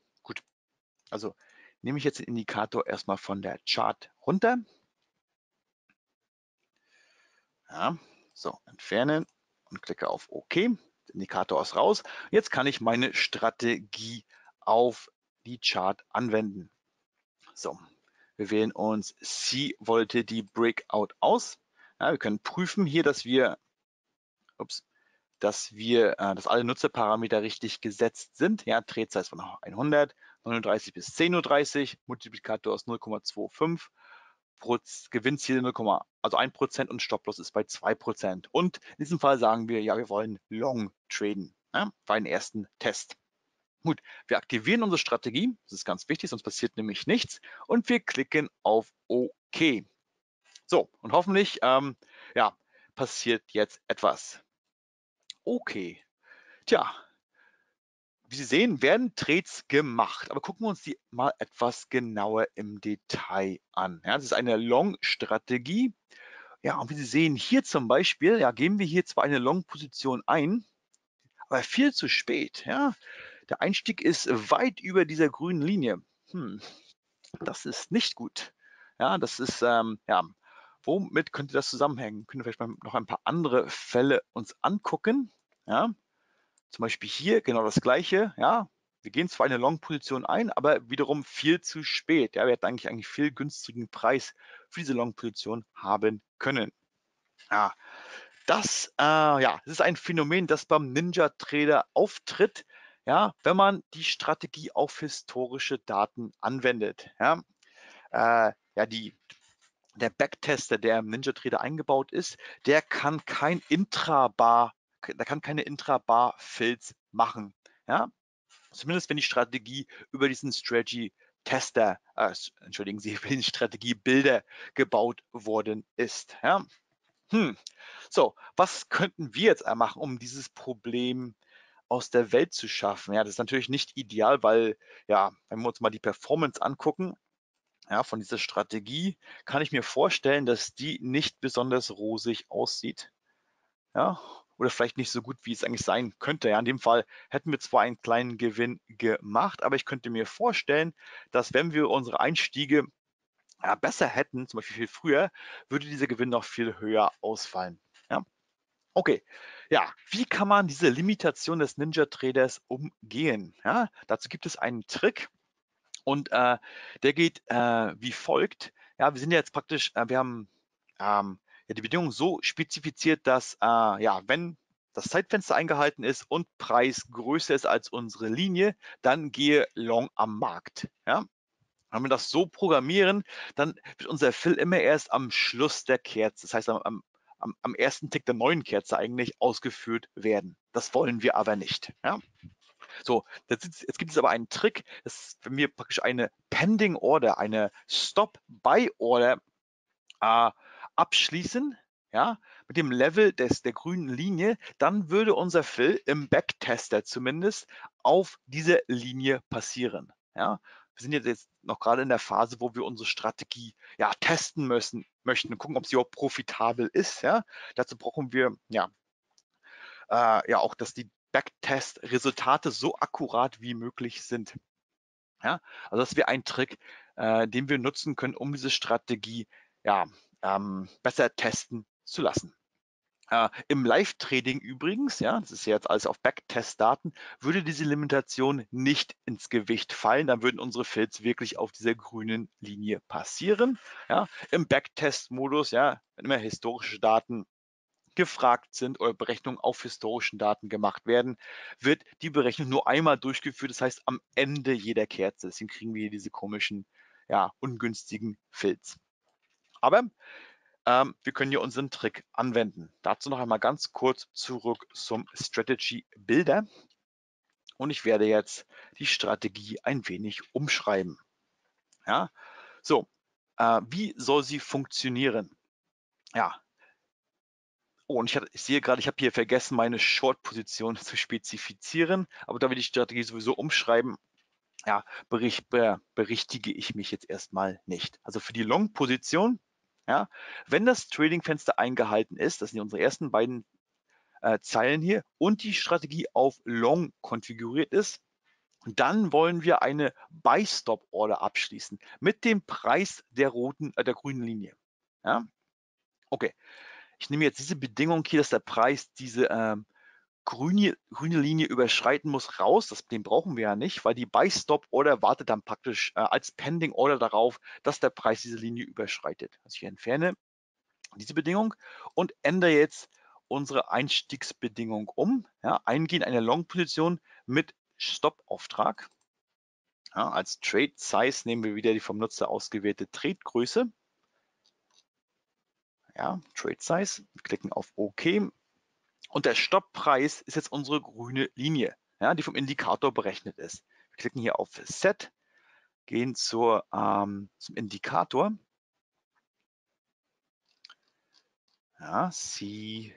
Also nehme ich jetzt den Indikator erstmal von der Chart runter. Ja, so, entfernen und klicke auf OK. Der Indikator ist raus. Jetzt kann ich meine Strategie auf die Chart anwenden. So, wir wählen uns C-Volatility Breakout aus. Ja, wir können prüfen hier, dass wir, ups, dass wir, äh, dass alle Nutzerparameter richtig gesetzt sind. Ja, Drehzeit von 100, 39 bis 10.30 Uhr, Multiplikator ist 0,25, Gewinnziel 0, also 1% und Stoploss ist bei 2%. Und in diesem Fall sagen wir, ja, wir wollen long traden, ja, für einen ersten Test. Gut, wir aktivieren unsere Strategie, das ist ganz wichtig, sonst passiert nämlich nichts und wir klicken auf OK. So, und hoffentlich ähm, ja, passiert jetzt etwas. Okay. Tja, wie Sie sehen, werden Trades gemacht, aber gucken wir uns die mal etwas genauer im Detail an. Ja, das ist eine Long-Strategie. Ja, und wie Sie sehen, hier zum Beispiel, ja, geben wir hier zwar eine Long-Position ein, aber viel zu spät. Ja. Der Einstieg ist weit über dieser grünen Linie. Hm, das ist nicht gut. Ja, das ist, ähm, ja, womit könnte das zusammenhängen? Können wir vielleicht mal noch ein paar andere Fälle uns angucken. Ja, zum Beispiel hier genau das gleiche. Ja, wir gehen zwar eine Long-Position ein, aber wiederum viel zu spät. Ja, wir hätten eigentlich einen viel günstigen Preis für diese Long-Position haben können. Ja, das, äh, ja, das ist ein Phänomen, das beim Ninja Trader auftritt, ja, wenn man die Strategie auf historische Daten anwendet. Ja, äh, ja die, der Backtester, der im Ninja Trader eingebaut ist, der kann kein Intrabar da kann keine Intrabar-Fills machen. Ja? Zumindest wenn die Strategie über diesen Strategy Tester, äh, entschuldigen Sie, [LAUGHS] den Strategiebilder gebaut worden ist. Ja? Hm. So, was könnten wir jetzt machen, um dieses Problem aus der Welt zu schaffen? Ja, das ist natürlich nicht ideal, weil, ja, wenn wir uns mal die Performance angucken, ja, von dieser Strategie, kann ich mir vorstellen, dass die nicht besonders rosig aussieht. Ja, oder vielleicht nicht so gut, wie es eigentlich sein könnte. Ja, in dem Fall hätten wir zwar einen kleinen Gewinn gemacht, aber ich könnte mir vorstellen, dass wenn wir unsere Einstiege ja, besser hätten, zum Beispiel viel früher, würde dieser Gewinn noch viel höher ausfallen. Ja? Okay, ja, wie kann man diese Limitation des Ninja Traders umgehen? Ja, dazu gibt es einen Trick und äh, der geht äh, wie folgt. Ja, wir sind jetzt praktisch, äh, wir haben ähm, ja, die Bedingung so spezifiziert, dass äh, ja, wenn das Zeitfenster eingehalten ist und Preis größer ist als unsere Linie, dann gehe long am Markt. Ja? Wenn wir das so programmieren, dann wird unser Fill immer erst am Schluss der Kerze, das heißt am, am, am ersten Tick der neuen Kerze eigentlich ausgeführt werden. Das wollen wir aber nicht. Ja? So, jetzt, jetzt, gibt es aber einen Trick, dass wenn wir praktisch eine Pending Order, eine Stop-Buy-Order äh, abschließen, ja, mit dem Level des, der grünen Linie, dann würde unser Fill im Backtester zumindest auf dieser Linie passieren. Ja. Wir sind jetzt noch gerade in der Phase, wo wir unsere Strategie ja, testen müssen, möchten gucken, ob sie auch profitabel ist. Ja. Dazu brauchen wir ja, äh, ja auch, dass die Backtest-Resultate so akkurat wie möglich sind. Ja, also das wäre ein Trick, äh, den wir nutzen können, um diese Strategie ja, ähm, besser testen zu lassen. Äh, Im Live-Trading übrigens, ja, das ist jetzt alles auf Backtest-Daten, würde diese Limitation nicht ins Gewicht fallen. Dann würden unsere Fills wirklich auf dieser grünen Linie passieren. Ja. Im Backtest-Modus, ja, wenn immer historische Daten gefragt sind oder Berechnungen auf historischen Daten gemacht werden, wird die Berechnung nur einmal durchgeführt. Das heißt, am Ende jeder Kerze. Deswegen kriegen wir hier diese komischen, ja, ungünstigen Fills. Aber ähm, wir können hier unseren Trick anwenden. Dazu noch einmal ganz kurz zurück zum Strategy Builder. Und ich werde jetzt die Strategie ein wenig umschreiben. Ja, so, äh, wie soll sie funktionieren? Ja, Oh, und ich, hatte, ich sehe gerade, ich habe hier vergessen, meine Short-Position [LAUGHS] zu spezifizieren, aber da wir die Strategie sowieso umschreiben, ja, bericht, ber, berichtige ich mich jetzt erstmal nicht. Also für die Long-Position, ja, wenn das Trading-Fenster eingehalten ist, das sind unsere ersten beiden äh, Zeilen hier, und die Strategie auf Long konfiguriert ist, dann wollen wir eine Buy-Stop-Order abschließen mit dem Preis der roten, äh, der grünen Linie. Ja? Okay, ich nehme jetzt diese Bedingung hier, dass der Preis diese ähm, grüne, grüne Linie überschreiten muss, raus. Das, den brauchen wir ja nicht, weil die Buy-Stop-Order wartet dann praktisch äh, als Pending-Order darauf, dass der Preis diese Linie überschreitet. Also ich entferne diese Bedingung und ändere jetzt unsere Einstiegsbedingung um. Ja, eingehen eine Long-Position mit Stop-Auftrag. Ja, als Trade Size nehmen wir wieder die vom Nutzer ausgewählte Trade-Größe. Ja, Trade Size. Wir klicken auf OK und der Stopppreis ist jetzt unsere grüne Linie, ja, die vom Indikator berechnet ist. Wir klicken hier auf Set, gehen zur, ähm, zum Indikator. Ja, see,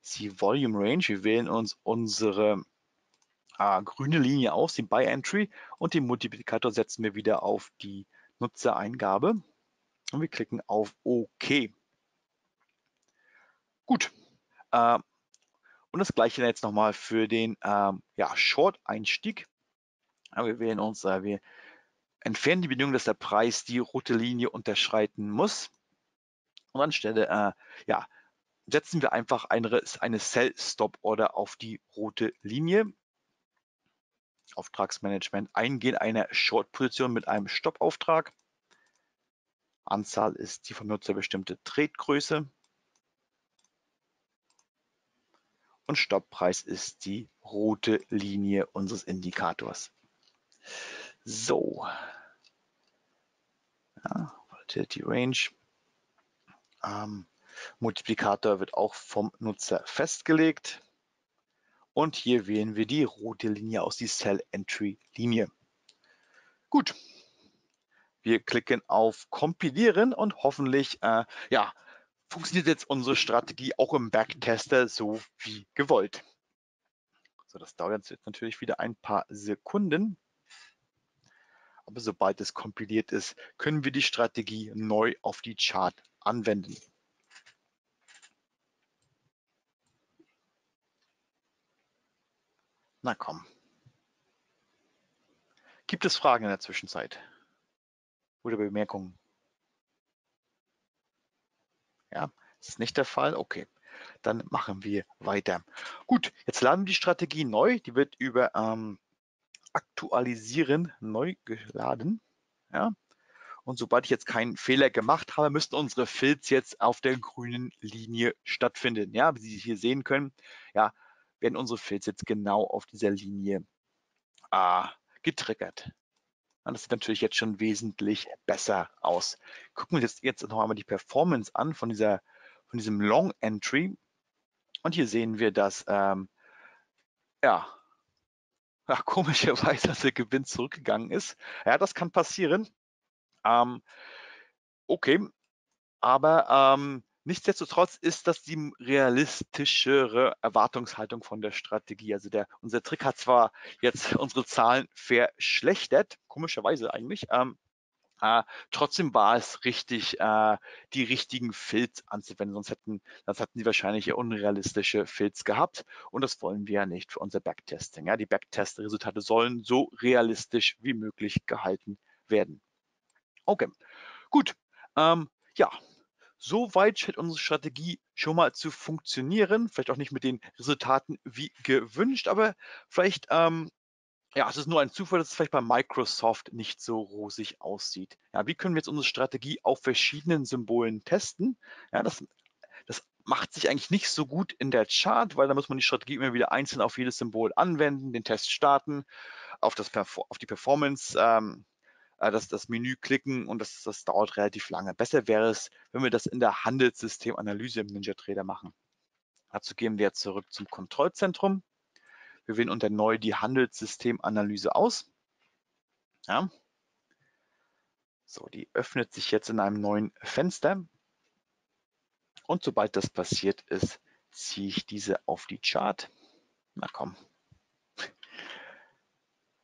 see Volume Range. Wir wählen uns unsere äh, grüne Linie aus, die Buy Entry und den Multiplikator setzen wir wieder auf die Nutzereingabe und wir klicken auf OK. Gut, und das gleiche jetzt nochmal für den ähm, ja, Short-Einstieg. Wir wählen uns, äh, wir entfernen die Bedingung, dass der Preis die rote Linie unterschreiten muss. Und anstelle äh, ja, setzen wir einfach eine, eine Sell-Stop-Order auf die rote Linie. Auftragsmanagement eingehen eine Short-Position mit einem Stoppauftrag. Anzahl ist die vom Nutzer bestimmte Trade-Größe. Und Stopppreis ist die rote Linie unseres Indikators. So, ja, Range. Ähm, Multiplikator wird auch vom Nutzer festgelegt. Und hier wählen wir die rote Linie aus, die Cell Entry Linie. Gut, wir klicken auf Kompilieren und hoffentlich äh, ja, funktioniert jetzt unsere Strategie auch im Backtester so wie gewollt. So, das dauert jetzt natürlich wieder ein paar Sekunden. Aber sobald es kompiliert ist, können wir die Strategie neu auf die Chart anwenden. Na komm. Gibt es Fragen in der Zwischenzeit? Oder Bemerkungen? Ja, ist nicht der Fall? Okay, dann machen wir weiter. Gut, jetzt laden wir die Strategie neu. Die wird über ähm, Aktualisieren neu geladen. Ja, und sobald ich jetzt keinen Fehler gemacht habe, müssten unsere Fills jetzt auf der grünen Linie stattfinden. Ja, wie Sie hier sehen können, ja, werden unsere Fills jetzt genau auf dieser Linie äh, getriggert. Das sieht natürlich jetzt schon wesentlich besser aus. Gucken wir uns jetzt noch einmal die Performance an von, dieser, von diesem Long Entry. Und hier sehen wir, dass ähm, ja, ja, [LAUGHS] komischerweise dass der Gewinn zurückgegangen ist. Ja, das kann passieren. Ähm, okay, aber ähm, Nichtsdestotrotz ist das die realistischere Erwartungshaltung von der Strategie. Also der, unser Trick hat zwar jetzt [LAUGHS] unsere Zahlen verschlechtert, komischerweise eigentlich, ähm, äh, trotzdem war es richtig, äh, die richtigen Filz anzuwenden, sonst hätten, sonst hätten die wahrscheinlich unrealistische Filz gehabt und das wollen wir ja nicht für unser Backtesting. Ja, die Backtest-Resultate sollen so realistisch wie möglich gehalten werden. Okay, gut. Ähm, ja, Soweit scheint unsere Strategie schon mal zu funktionieren. Vielleicht auch nicht mit den Resultaten wie gewünscht, aber vielleicht, ähm, ja, es ist nur ein Zufall, dass es vielleicht bei Microsoft nicht so rosig aussieht. Ja, wie können wir jetzt unsere Strategie auf verschiedenen Symbolen testen? Ja, das, das macht sich eigentlich nicht so gut in der Chart, weil da muss man die Strategie immer wieder einzeln auf jedes Symbol anwenden, den Test starten, auf, das, auf die Performance ähm, äh, das, das Menü klicken und das, das dauert relativ lange. Besser wäre es, wenn wir das in der Handelssystemanalyse im NinjaTrader machen. Dazu gehen wir zurück zum Kontrollzentrum. Wir wählen unter Neu die Handelssystemanalyse aus. Ja. So, die öffnet sich jetzt in einem neuen Fenster. Und sobald das passiert ist, ziehe ich diese auf die Chart. Na komm.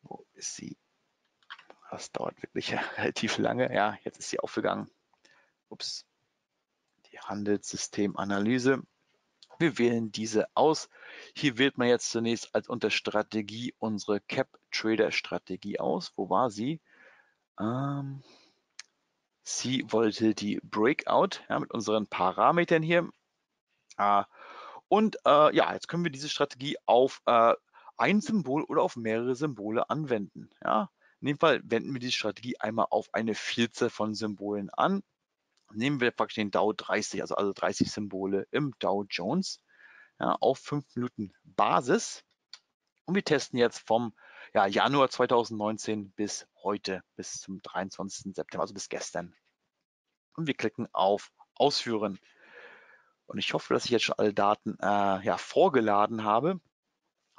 Wo ist sie. Das dauert wirklich [LAUGHS] relativ lange. Ja, jetzt ist sie aufgegangen. Ups. Die Handelssystemanalyse. Wir wählen diese aus. Hier wählt man jetzt zunächst als unter Strategie unsere Cap Trader Strategie aus. Wo war sie? Ähm, sie wollte die Breakout ja, mit unseren Parametern hier. Äh, und äh, ja, jetzt können wir diese Strategie auf äh, ein Symbol oder auf mehrere Symbole anwenden. Ja. In dem Fall wenden wir die Strategie einmal auf eine Vielzahl von Symbolen an. Nehmen wir praktisch den Dow 30, also, also 30 Symbole im Dow Jones ja, auf 5 Minuten Basis. Und wir testen jetzt vom ja, Januar 2019 bis heute, bis zum 23. September, also bis gestern. Und wir klicken auf Ausführen. Und ich hoffe, dass ich jetzt schon alle Daten äh, ja, vorgeladen habe.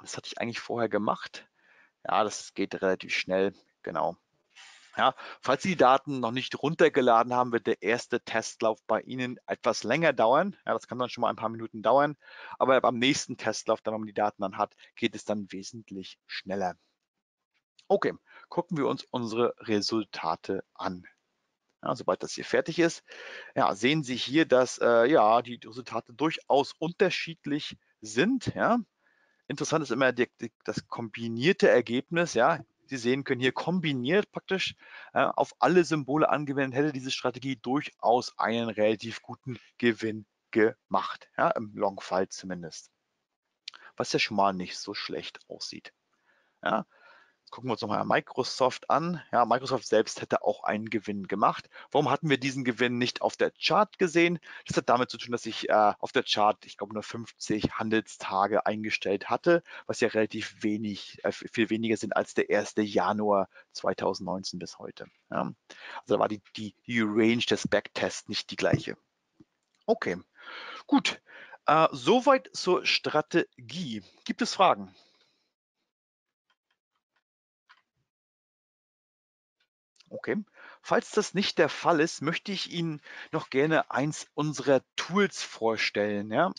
Das hatte ich eigentlich vorher gemacht. Ja, das geht relativ schnell. Genau. Ja, falls Sie die Daten noch nicht runtergeladen haben, wird der erste Testlauf bei Ihnen etwas länger dauern. Ja, das kann dann schon mal ein paar Minuten dauern. Aber beim nächsten Testlauf, dann, wenn man die Daten dann hat, geht es dann wesentlich schneller. Okay, gucken wir uns unsere Resultate an. Ja, sobald das hier fertig ist, ja, sehen Sie hier, dass äh, ja, die Resultate durchaus unterschiedlich sind. Ja. Interessant ist immer die, die, das kombinierte Ergebnis. Ja. Sie sehen können hier kombiniert praktisch äh, auf alle Symbole angewendet, hätte diese Strategie durchaus einen relativ guten Gewinn gemacht, ja, im Longfall zumindest. Was ja schon mal nicht so schlecht aussieht. Ja, Gucken wir uns nochmal Microsoft an. Ja, Microsoft selbst hätte auch einen Gewinn gemacht. Warum hatten wir diesen Gewinn nicht auf der Chart gesehen? Das hat damit zu tun, dass ich äh, auf der Chart, ich glaube, nur 50 Handelstage eingestellt hatte, was ja relativ wenig, äh, viel weniger sind als der 1. Januar 2019 bis heute. Ja. Also da war die, die, die Range des Backtests nicht die gleiche. Okay, gut. Äh, soweit zur Strategie. Gibt es Fragen? Okay. Falls das nicht der Fall ist, möchte ich Ihnen noch gerne eins unserer Tools vorstellen. Ja?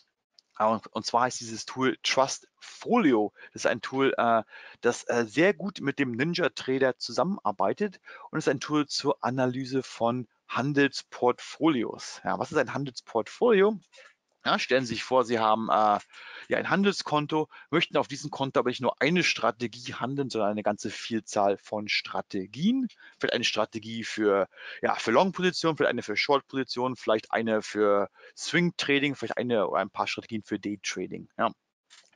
Und zwar heißt dieses Tool Trustfolio. Das ist ein Tool, äh, das äh, sehr gut mit dem Ninja Trader zusammenarbeitet und ist ein Tool zur Analyse von Handelsportfolios. Ja, was ist ein Handelsportfolio? Ja, stellen Sie sich vor, Sie haben äh, ja ein Handelskonto, möchten auf diesem Konto aber nicht nur eine Strategie handeln, sondern eine ganze Vielzahl von Strategien. Vielleicht eine Strategie für, ja, für Long-Position, vielleicht eine für Short-Position, vielleicht eine für Swing-Trading, vielleicht eine oder ein paar Strategien für Day-Trading. Ja.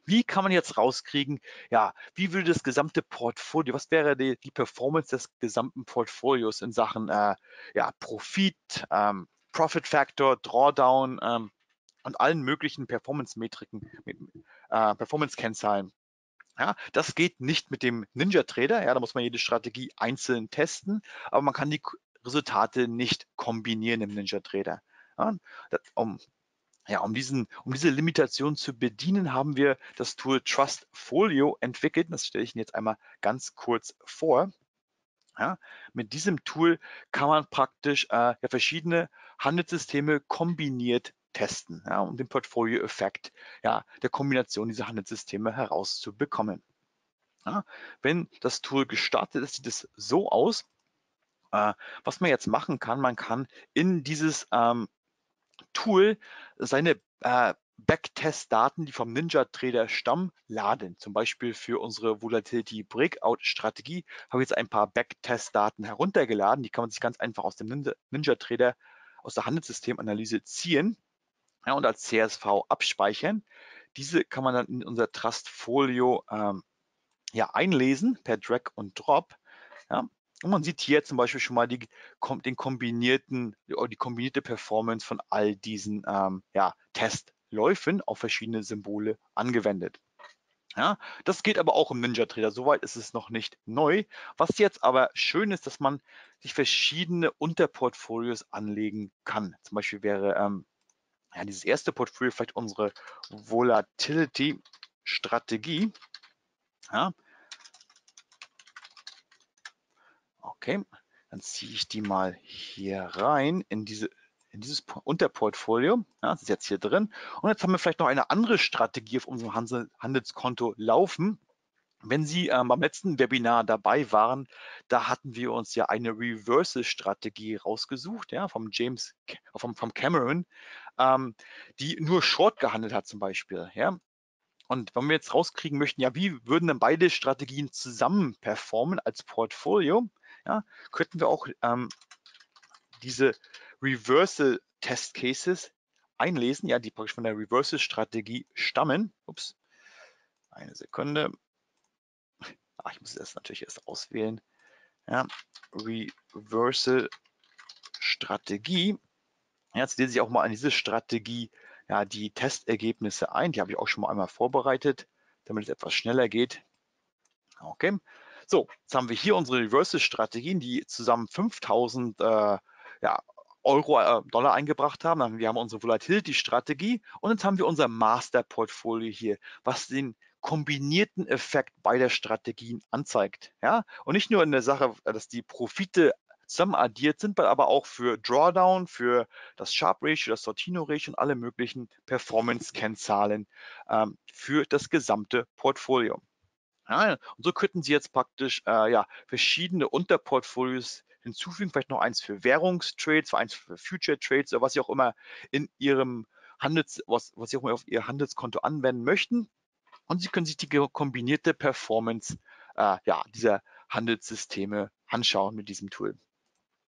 Wie kann man jetzt rauskriegen, ja, wie würde das gesamte Portfolio, was wäre die, die Performance des gesamten Portfolios in Sachen äh, ja, Profit, ähm, Profit Factor, Drawdown, ähm, und allen möglichen Performance-Metriken, äh, Performance-Kennzahlen. Ja, das geht nicht mit dem Ninja Trader. Ja, da muss man jede Strategie einzeln testen, aber man kann die Resultate nicht kombinieren im Ninja Trader. Ja, um, ja, um, diesen, um diese Limitation zu bedienen, haben wir das Tool Trustfolio entwickelt. Das stelle ich Ihnen jetzt einmal ganz kurz vor. Ja, mit diesem Tool kann man praktisch äh, ja, verschiedene Handelssysteme kombiniert testen, ja, um den Portfolio-Effekt ja, der Kombination dieser Handelssysteme herauszubekommen. Ja, wenn das Tool gestartet ist, sieht es so aus. Äh, was man jetzt machen kann, man kann in dieses ähm, Tool seine äh, Backtest-Daten, die vom NinjaTrader stammen, laden. Zum Beispiel für unsere Volatility Breakout-Strategie habe ich jetzt ein paar Backtest-Daten heruntergeladen. Die kann man sich ganz einfach aus dem NinjaTrader, aus der Handelssystemanalyse ziehen ja, und als CSV abspeichern. Diese kann man dann in unser Trustfolio ähm, ja, einlesen per Drag und Drop. Ja. Und man sieht hier zum Beispiel schon mal die, den kombinierten, die kombinierte Performance von all diesen ähm, ja, Testläufen auf verschiedene Symbole angewendet. Ja, das geht aber auch im Ninja Trader. Soweit ist es noch nicht neu. Was jetzt aber schön ist, dass man sich verschiedene Unterportfolios anlegen kann. Zum Beispiel wäre ähm, ja, dieses erste Portfolio vielleicht unsere Volatility-Strategie. Ja. Okay, dann ziehe ich die mal hier rein in diese in dieses Unterportfolio. Ja, das ist jetzt hier drin. Und jetzt haben wir vielleicht noch eine andere Strategie auf unserem Handelskonto laufen. Wenn Sie ähm, beim letzten Webinar dabei waren, da hatten wir uns ja eine Reversal-Strategie rausgesucht, ja, vom James, vom, vom Cameron, ähm, die nur Short gehandelt hat zum Beispiel, ja. Und wenn wir jetzt rauskriegen möchten, ja, wie würden denn beide Strategien zusammen performen als Portfolio, ja, könnten wir auch ähm, diese Reversal Test Cases einlesen, ja, die praktisch von der Reversal Strategie stammen. Ups, eine Sekunde. Ach, ich muss das natürlich erst auswählen. Ja, Reversal Strategie. Jetzt lese ich auch mal an diese Strategie ja, die Testergebnisse ein. Die habe ich auch schon mal einmal vorbereitet, damit es etwas schneller geht. Okay. So, jetzt haben wir hier unsere Reversal-Strategien, die zusammen 5000 äh, ja, Euro, äh, Dollar eingebracht haben. Wir haben unsere Volatility-Strategie und jetzt haben wir unser Master-Portfolio hier, was den kombinierten Effekt beider Strategien anzeigt. Ja? Und nicht nur in der Sache, dass die Profite zusammen addiert sind, aber auch für Drawdown, für das Sharp Ratio, das Sortino Ratio und alle möglichen Performance-Kennzahlen [LAUGHS] ähm, für das gesamte Portfolio. Ja, und so könnten Sie jetzt praktisch äh, ja, verschiedene Unterportfolios hinzufügen, vielleicht noch eins für Währungstrades, eins für Future Trades oder was Sie auch immer in Ihrem Handels, was, was Sie auch immer auf Ihr Handelskonto anwenden möchten. Und Sie können sich die kombinierte Performance äh, ja, dieser Handelssysteme anschauen mit diesem Tool.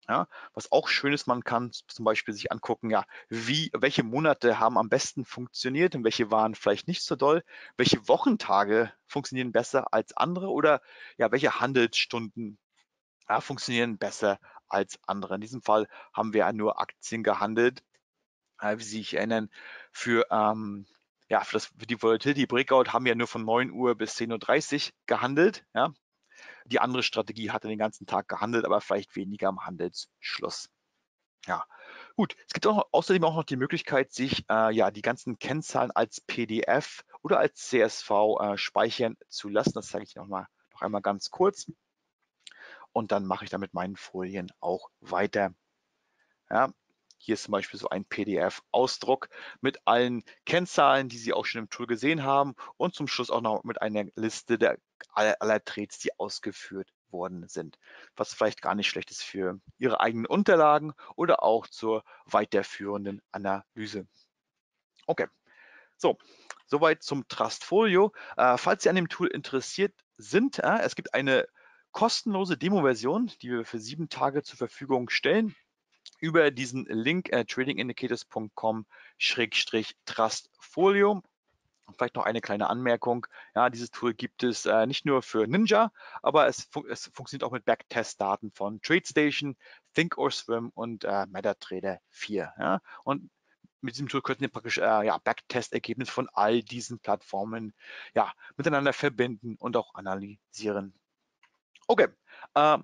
Ja, was auch schön ist, man kann zum Beispiel sich angucken, ja, wie, welche Monate haben am besten funktioniert und welche waren vielleicht nicht so doll, welche Wochentage funktionieren besser als andere oder ja, welche Handelsstunden ja, funktionieren besser als andere. In diesem Fall haben wir ja nur Aktien gehandelt, äh, wie Sie sich erinnern, für, ähm, ja, für, das, für die Volatility Breakout haben wir nur von 9 Uhr bis 10.30 Uhr gehandelt. Ja, die andere Strategie hatte den ganzen Tag gehandelt, aber vielleicht weniger am Handelsschluss. Ja, gut. Es gibt auch, außerdem auch noch die Möglichkeit, sich äh, ja die ganzen Kennzahlen als PDF oder als CSV äh, speichern zu lassen. Das zeige ich noch mal noch einmal ganz kurz. Und dann mache ich damit meinen Folien auch weiter. Ja, hier ist zum Beispiel so ein PDF-Ausdruck mit allen Kennzahlen, die Sie auch schon im Tool gesehen haben und zum Schluss auch noch mit einer Liste der aller, aller Trades, die ausgeführt worden sind, was vielleicht gar nicht schlecht ist für Ihre eigenen Unterlagen oder auch zur weiterführenden Analyse. Okay, so, soweit zum Trustfolio. Äh, falls Sie an dem Tool interessiert sind, äh, es gibt eine kostenlose Demo-Version, die wir für sieben Tage zur Verfügung stellen über diesen Link äh, tradingindicators.com-trustfolio. Vielleicht noch eine kleine Anmerkung. Ja, dieses Tool gibt es äh, nicht nur für Ninja, aber es, fun es funktioniert auch mit Backtest-Daten von TradeStation, ThinkOrSwim und äh, MetaTrader 4. Ja? Und mit diesem Tool könnten wir praktisch äh, ja, Backtest-Ergebnisse von all diesen Plattformen ja, miteinander verbinden und auch analysieren. Okay, äh,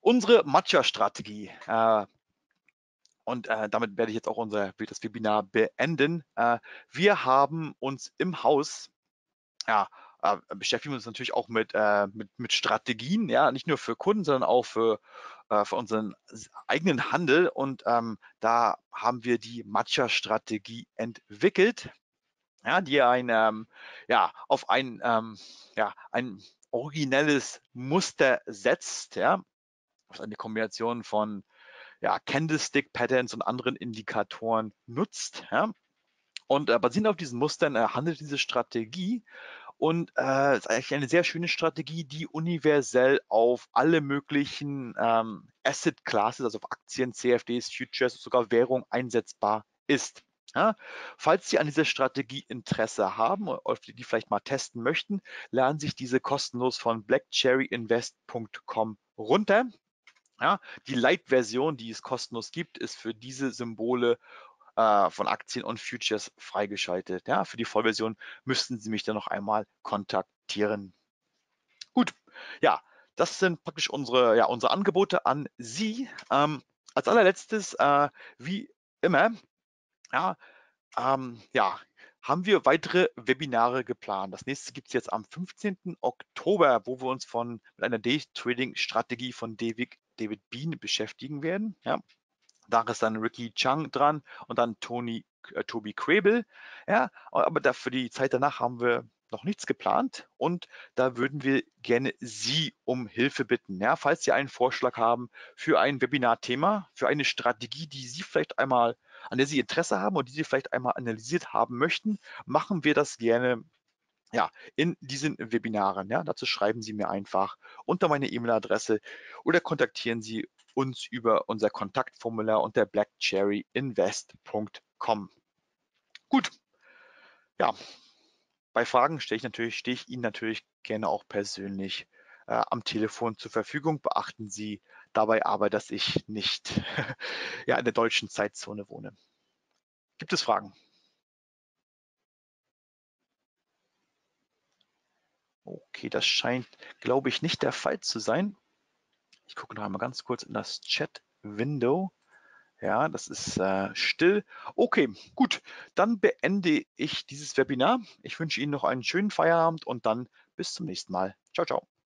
Unsere Matcha-Strategie. Äh, und äh, damit werde ich jetzt auch unser das Webinar beenden. Äh, wir haben uns im Haus, ja, äh, beschäftigen uns natürlich auch mit, äh, mit, mit Strategien, ja, nicht nur für Kunden, sondern auch für, äh, für unseren eigenen Handel. Und ähm, da haben wir die Matcha-Strategie entwickelt, ja, die ein, ähm, ja, auf ein, ähm, ja, ein originelles Muster setzt, ja, was eine Kombination von ja, Candlestick-Patterns und anderen Indikatoren nutzt. Ja. Und äh, basierend auf diesen Mustern äh, handelt diese Strategie und äh, ist eigentlich eine sehr schöne Strategie, die universell auf alle möglichen ähm, Asset Classes, also auf Aktien, CFDs, Futures, sogar Währung einsetzbar ist. Ja, falls Sie an dieser Strategie Interesse haben oder die vielleicht mal testen möchten, laden sich diese kostenlos von blackcherryinvest.com runter. Ja, die Light-Version, die es kostenlos gibt, ist für diese Symbole äh, von Aktien und Futures freigeschaltet. Ja, für die Vollversion müssten Sie mich dann noch einmal kontaktieren. Gut, ja, das sind praktisch unsere, ja, unsere Angebote an Sie. Ähm, als allerletztes, äh, wie immer, ja, ähm, ja, haben wir weitere Webinare geplant. Das nächste gibt es jetzt am 15. Oktober, wo wir uns von mit einer Day-Trading-Strategie von David, David Bean beschäftigen werden. Ja. Da ist dann Ricky Chang dran und dann Tony, äh, Toby Krabel. Ja, aber für die Zeit danach haben wir noch nichts geplant und da würden wir gerne Sie um Hilfe bitten. Ja, falls Sie einen Vorschlag haben für ein Webinarthema, für eine Strategie, die Sie vielleicht einmal, an der Sie Interesse haben und die Sie vielleicht einmal analysiert haben möchten, machen wir das gerne ja, in diesen Webinaren. Ja, dazu schreiben Sie mir einfach unter meine E-Mail-Adresse oder kontaktieren Sie uns über unser Kontaktformular unter blackcherryinvest.com. Gut, ja, bei Fragen stehe ich natürlich, stehe ich Ihnen natürlich gerne auch persönlich äh, am Telefon zur Verfügung. Beachten Sie dabei aber, dass ich nicht [LAUGHS] ja, in der deutschen Zeitzone wohne. Gibt es Fragen? Okay, das scheint, glaube ich, nicht der Fall zu sein. Ich gucke noch einmal ganz kurz in das Chat-Window. Ja, das ist äh, still. Okay, gut. Dann beende ich dieses Webinar. Ich wünsche Ihnen noch einen schönen Feierabend und dann bis zum nächsten Mal. Ciao, ciao.